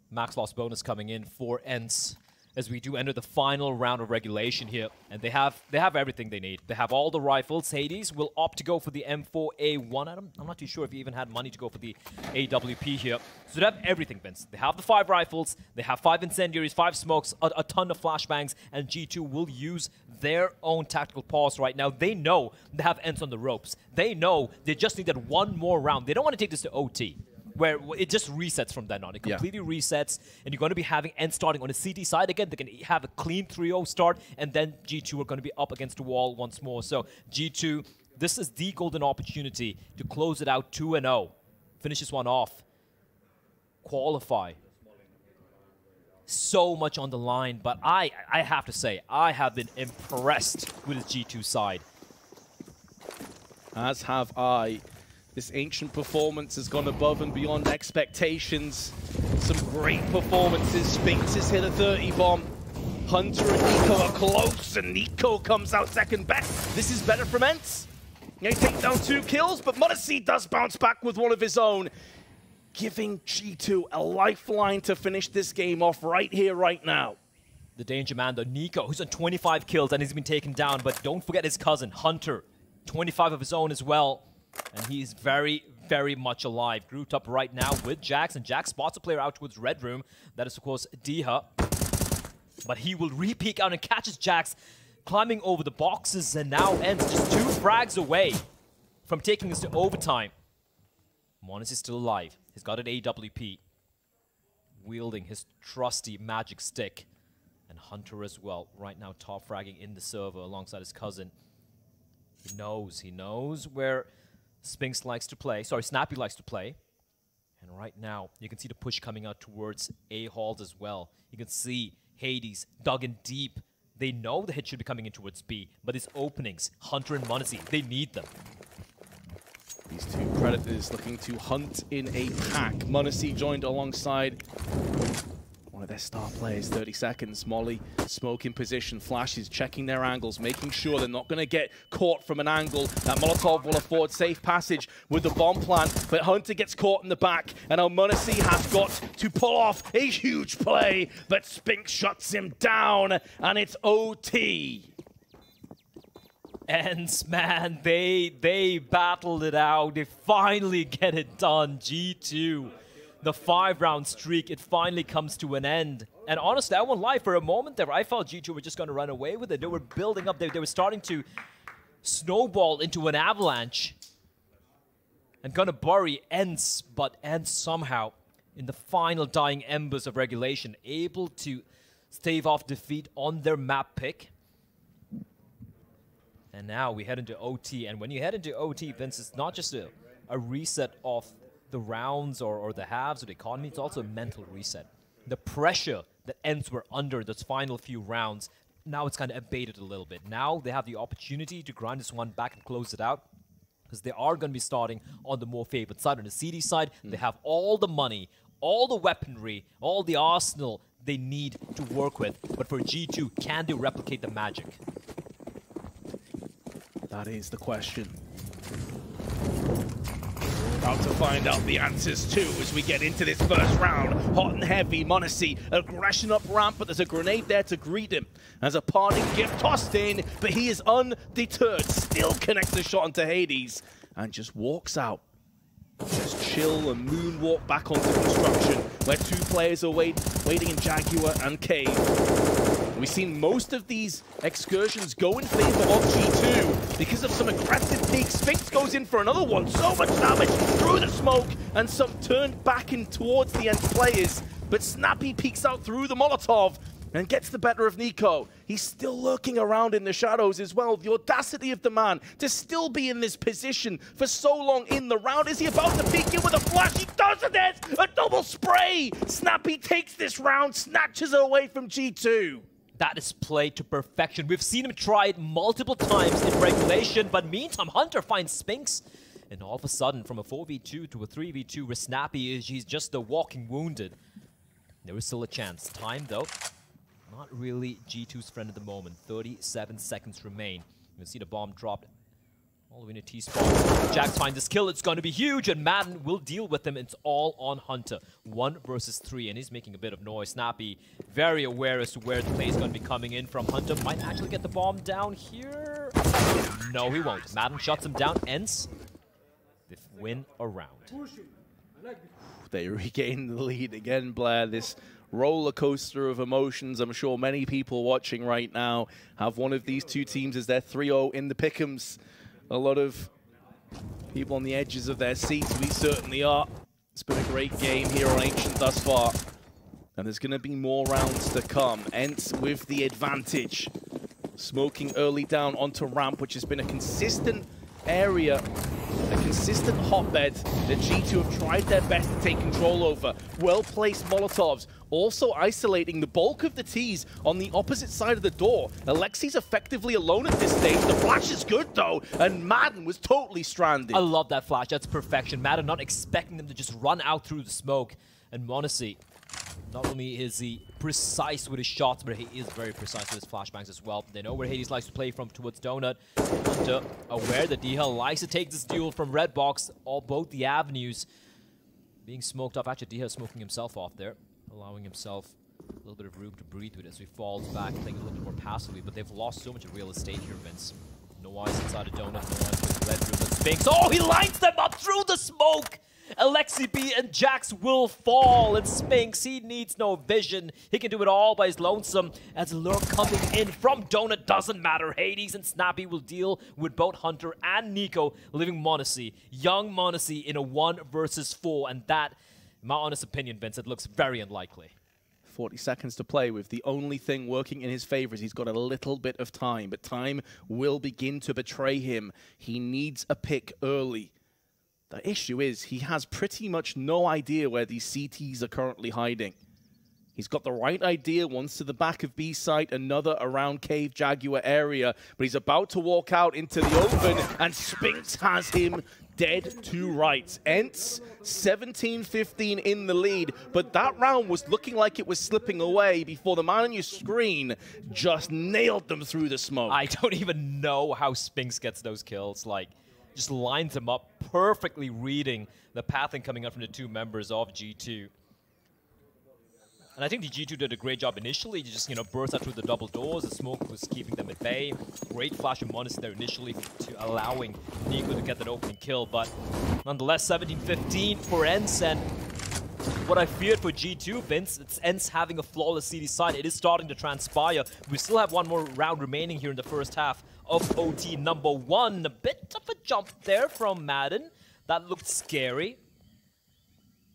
Max loss bonus coming in for ENCE as we do enter the final round of regulation here. And they have they have everything they need. They have all the rifles. Hades will opt to go for the M4A1. I'm, I'm not too sure if he even had money to go for the AWP here. So they have everything, Vince. They have the five rifles. They have five incendiaries, five smokes, a, a ton of flashbangs, and G2 will use their own tactical pause right now. They know they have ENCE on the ropes. They know they just need that one more round. They don't want to take this to OT where it just resets from then on. It completely yeah. resets, and you're going to be having ENCE starting on the CT side again. They can have a clean 3-0 start, and then G2 are going to be up against the wall once more. So G2, this is the golden opportunity to close it out 2-0. Finish this one off. Qualify. So much on the line, but I, I have to say, I have been impressed with his G2 side. As have I. This ancient performance has gone above and beyond expectations. Some great performances. Spinx has hit a 30 bomb. Hunter and NiKo are close, and NiKo comes out second best. This is better from ENCE. They take down two kills, but m0NESY does bounce back with one of his own, giving G2 a lifeline to finish this game off right here, right now. The danger man, the NiKo, who's on 25 kills and he's been taken down, but don't forget his cousin, Hunter. 25 of his own as well. And he's very, very much alive. Grouped up right now with JACKZ, and JACKZ spots a player out towards Red Room. That is, of course, dycha. But he will re-peek out and catches Jax climbing over the boxes and now ENCE just two frags away from taking us to overtime. m0NESY is still alive. He's got an AWP. Wielding his trusty magic stick. And Hunter as well, right now top fragging in the server alongside his cousin. He knows, he knows where Spinx likes to play. Sorry, Snappi likes to play. And right now, you can see the push coming out towards A-Halls as well. You can see Hades dug in deep. They know the hit should be coming in towards B, but these openings, Hunter and m0NESY, they need them. These two Predators looking to hunt in a pack. m0NESY joined alongside their star players. 30 seconds. Molly, smoke in position. Flashes checking their angles, making sure they're not going to get caught from an angle. That Molotov will afford safe passage with the bomb plant, but Hunter gets caught in the back, and el-m0NESY has got to pull off a huge play, but Spinx shuts him down, and it's OT. ENCE, man, they they battled it out. They finally get it done. G2 the five round streak, it finally comes to an end. And honestly, I won't lie, for a moment there, I felt G2 were just going to run away with it. They were building up, they, they were starting to snowball into an avalanche and going to bury ENCE, but ENCE somehow, in the final dying embers of regulation, able to stave off defeat on their map pick. And now we head into OT, and when you head into OT, Vince, it's not just a, a reset of the rounds or, or the halves or the economy, it's also a mental reset. The pressure that ENCE were under those final few rounds, now it's kind of abated a little bit. Now they have the opportunity to grind this one back and close it out because they are going to be starting on the more favored side. On the CT side, mm. they have all the money, all the weaponry, all the arsenal they need to work with. But for G2, can they replicate the magic? That is the question. About to find out the answers too as we get into this first round. Hot and heavy, m0NESY, aggression up ramp, but there's a grenade there to greet him. As a parting gift tossed in, but he is undeterred, still connects the shot onto Hades, and just walks out. Just chill and moonwalk back onto construction, where two players are wait waiting in Jaguar and Cave. We've seen most of these excursions go in favor of G2 because of some aggressive peeks. Spinx goes in for another one. So much damage through the smoke and some turned back in towards the end players. But Snappi peeks out through the Molotov and gets the better of NiKo. He's still lurking around in the shadows as well. The audacity of the man to still be in this position for so long in the round. Is he about to peek in with a flash? He does it! A double spray! Snappi takes this round, snatches it away from G2 that is played to perfection. We've seen him try it multiple times in regulation, but meantime, Hunter finds Spinx. And all of a sudden, from a 4v2 to a 3v2 where Snappi, is, he's just a walking wounded. There is still a chance. Time, though, not really G2's friend at the moment. 37 seconds remain. You can see the bomb dropped all the way a T-spot. JACKZ finds his kill. It's going to be huge, and maden will deal with him. It's all on Hunter. One versus three, and he's making a bit of noise. Snappi very aware as to where the play is going to be coming in from. Hunter might actually get the bomb down here. No, he won't. maden shuts him down. Ends the win around. They regain the lead again, Blair. This roller coaster of emotions. I'm sure many people watching right now have one of these two teams as their 3-0 in the pick'ems a lot of people on the edges of their seats. We certainly are. It's been a great game here on Ancient thus far. And there's going to be more rounds to come. ENCE with the advantage. Smoking early down onto ramp, which has been a consistent area consistent hotbed that G2 have tried their best to take control over. Well-placed Molotovs, also isolating the bulk of the T's on the opposite side of the door. Alexi's effectively alone at this stage. The flash is good, though, and maden was totally stranded. I love that flash. That's perfection. maden not expecting them to just run out through the smoke. And m0NESY, not only is he precise with his shots, but he is very precise with his flashbangs as well. They know where Hades likes to play from towards Donut. Hunter aware that dycha likes to take this duel from Red Box, all both the avenues being smoked off. Actually, dycha smoking himself off there, allowing himself a little bit of room to breathe with as he falls back, playing a little bit more passively. But they've lost so much of real estate here, Vince. No eyes inside a donut, no eyes with red room, but Spinx. Oh, he lines them up through the smoke! Aleksib and JACKZ will fall, and Spinx, he needs no vision. He can do it all by his lonesome. As Lurk coming in from Donut doesn't matter. Hades and Snappi will deal with both Hunter and NiKo, leaving m0NESY, young m0NESY, in a one versus four, and that, in my honest opinion, Vince, it looks very unlikely. 40 seconds to play with. The only thing working in his favor is he's got a little bit of time, but time will begin to betray him. He needs a pick early. The issue is he has pretty much no idea where these CTs are currently hiding. He's got the right idea, once to the back of B site, another around Cave Jaguar area, but he's about to walk out into the open, and Spinx has him dead to rights. ENCE 17-15 in the lead, but that round was looking like it was slipping away before the man on your screen just nailed them through the smoke. I don't even know how Spinx gets those kills. Like, just lines them up perfectly reading the pathing coming out from the two members of G2. And I think the G2 did a great job initially, just, you know, burst out through the double doors. The smoke was keeping them at bay. Great flash of m0NESY there initially to allowing NiKo to get that opening kill. But nonetheless, 17-15 for ENCE. And what I feared for G2, Vince, it's ENCE having a flawless CT side. It is starting to transpire. We still have one more round remaining here in the first half of OT number one. A bit of a jump there from maden. That looked scary.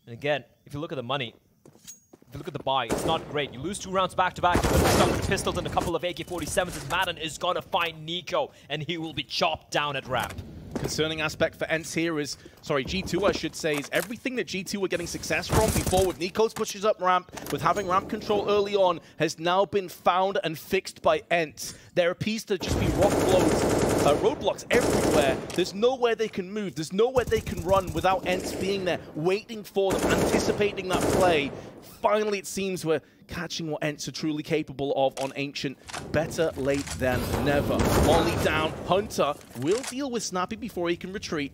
And again, if you look at the money, if you look at the buy, it's not great. You lose two rounds back-to-back, -back, but stuck with pistols and a couple of AK-47s as maden is to find NiKo, and he will be chopped down at ramp. Concerning aspect for ENCE here is, sorry, G2 I should say, is everything that G2 were getting success from before with NiKo's pushes up ramp, with having ramp control early on, has now been found and fixed by ENCE. There appears to just be rock blows uh, roadblocks everywhere. There's nowhere they can move. There's nowhere they can run without ENCE being there, waiting for them, anticipating that play. Finally, it seems we're catching what ENCE are truly capable of on Ancient. Better late than never. Molly down. Hunter will deal with Snappi before he can retreat.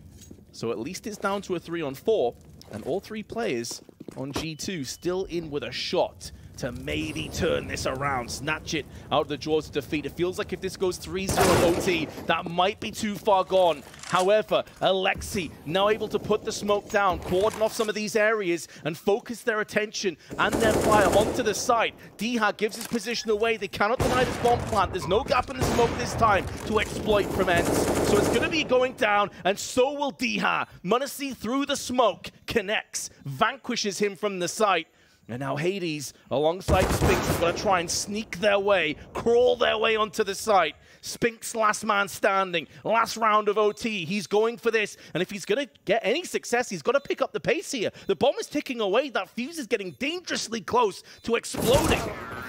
So at least it's down to a three on four. And all three players on G2 still in with a shot to maybe turn this around, snatch it out of the jaws of defeat. It feels like if this goes 3-0 OT, that might be too far gone. However, Alexi now able to put the smoke down, cordon off some of these areas, and focus their attention and their fire onto the site. dycha gives his position away. They cannot deny this bomb plant. There's no gap in the smoke this time to exploit from ENCE. So it's going to be going down, and so will dycha. m0NESY through the smoke, connects, vanquishes him from the site, and now Hades, alongside Spinx, is going to try and sneak their way, crawl their way onto the site. Spinx, last man standing, last round of OT. He's going for this, and if he's going to get any success, he's got to pick up the pace here. The bomb is ticking away. That fuse is getting dangerously close to exploding.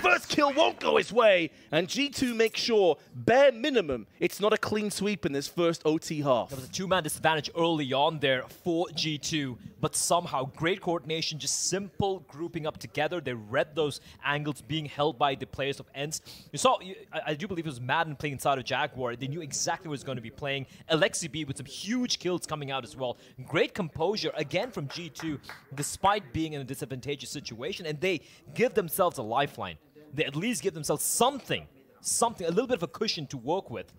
First kill won't go his way, and G2 makes sure, bare minimum, it's not a clean sweep in this first OT half. There was a two-man disadvantage early on there for G2, but somehow great coordination, just simple grouping up together. They read those angles being held by the players of ENCE. You saw, I, I do believe it was maden playing inside of Jaguar. They knew exactly what was going to be playing. Aleksib with some huge kills coming out as well. Great composure, again, from G2, despite being in a disadvantageous situation, and they give themselves a lifeline they at least give themselves something, something, a little bit of a cushion to work with.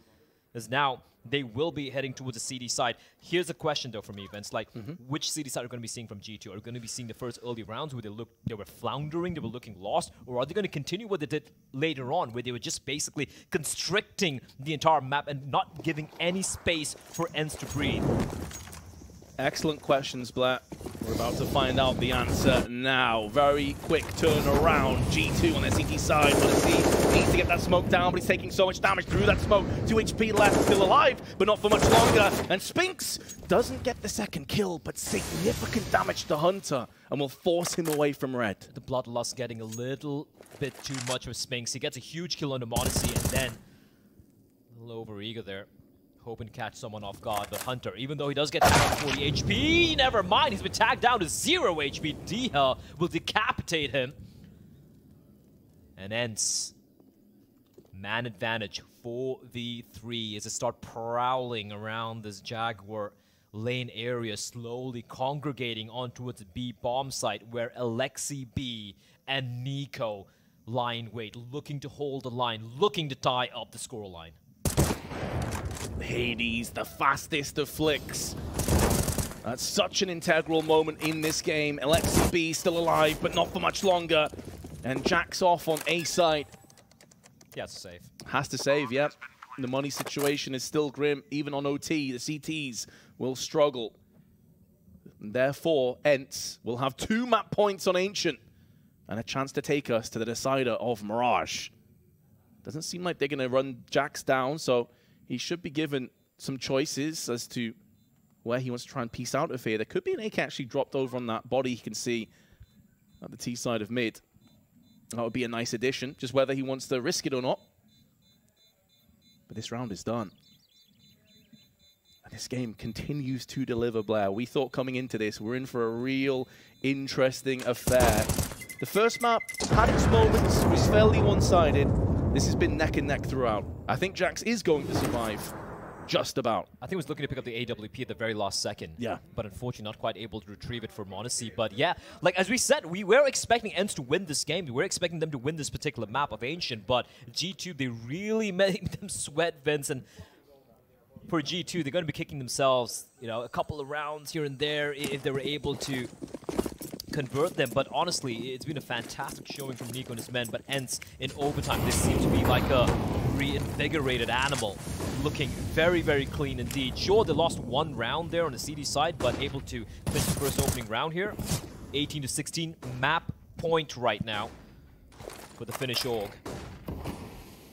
As now they will be heading towards the CT side. Here's a question though from me, Vince. Like, mm -hmm. which CT side are going to be seeing from G2? Are we going to be seeing the first early rounds where they look they were floundering, they were looking lost, or are they going to continue what they did later on, where they were just basically constricting the entire map and not giving any space for ENCE to breathe? Excellent questions, Blair. We're about to find out the answer now. Very quick turnaround. G2 on the CT side. m0NESY needs to get that smoke down, but he's taking so much damage through that smoke. 2 HP left, still alive, but not for much longer. And Spinx doesn't get the second kill, but significant damage to Hunter, and will force him away from Red. The Bloodlust getting a little bit too much with Spinx. He gets a huge kill on the m0NESY, and then a little over-eager there to catch someone off guard. But Hunter, even though he does get tagged 40 HP, never mind. He's been tagged down to 0 HP. dycha will decapitate him. And ENCE. Man advantage 4v3 as they start prowling around this Jaguar lane area, slowly congregating on towards the B bomb site where Aleksib and NiKo lie in wait, looking to hold the line, looking to tie up the scoreline. Hades, the fastest of flicks. That's such an integral moment in this game. Aleksib still alive, but not for much longer. And JACKZ off on A site. He has to save. Has to save, yep. The money situation is still grim. Even on OT, the CTs will struggle. And therefore, ENCE will have two map points on Ancient and a chance to take us to the decider of Mirage. Doesn't seem like they're going to run JACKZ down, so he should be given some choices as to where he wants to try and piece out of here. There could be an AK actually dropped over on that body you can see at the T side of mid. That would be a nice addition, just whether he wants to risk it or not. But this round is done. And this game continues to deliver, Blair. We thought coming into this, we're in for a real interesting affair. The first map had its moments, was fairly one-sided. This has been neck and neck throughout. I think JACKZ is going to survive. Just about. I think he was looking to pick up the AWP at the very last second. Yeah. But unfortunately not quite able to retrieve it for m0NESY. But yeah, like as we said, we were expecting ENCE to win this game. We were expecting them to win this particular map of Ancient, but G2, they really made them sweat, Vince. And for G2, they're going to be kicking themselves, you know, a couple of rounds here and there if they were able to convert them. But honestly, it's been a fantastic showing from NiKo and his men. But ENCE in overtime, this seems to be like a reinvigorated animal, looking very, very clean indeed. Sure, they lost one round there on the CT side, but able to finish the first opening round here. 18 to 16, map point right now for the Finnish org.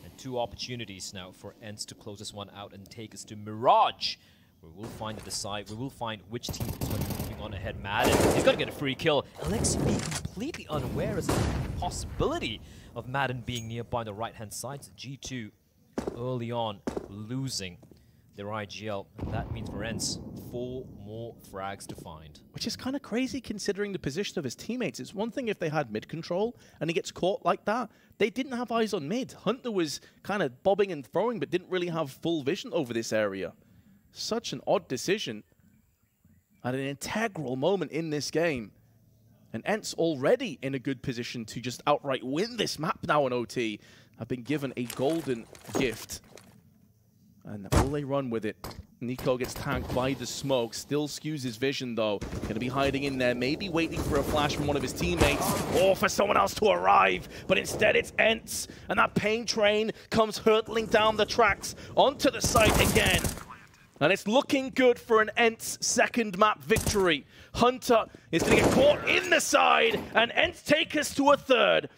And two opportunities now for ENCE to close this one out and take us to Mirage. We will find the decide. We will find which team is going to moving on ahead. maden, he's going to get a free kill. Alexi being completely unaware as the possibility of maden being nearby on the right-hand side. So G2 early on losing their IGL. And that means ENCE, four more frags to find. Which is kind of crazy considering the position of his teammates. It's one thing if they had mid control and he gets caught like that. They didn't have eyes on mid. Hunter was kind of bobbing and throwing, but didn't really have full vision over this area. Such an odd decision at an integral moment in this game. And ENCE already in a good position to just outright win this map now on OT. Have been given a golden gift. And will they run with it? NiKo gets tanked by the smoke. Still skews his vision, though. Going to be hiding in there, maybe waiting for a flash from one of his teammates or for someone else to arrive. But instead, it's ENCE, And that pain train comes hurtling down the tracks onto the site again. And it's looking good for an ENCE second map victory. Hunter is going to get caught in the side, and ENCE take us to a third.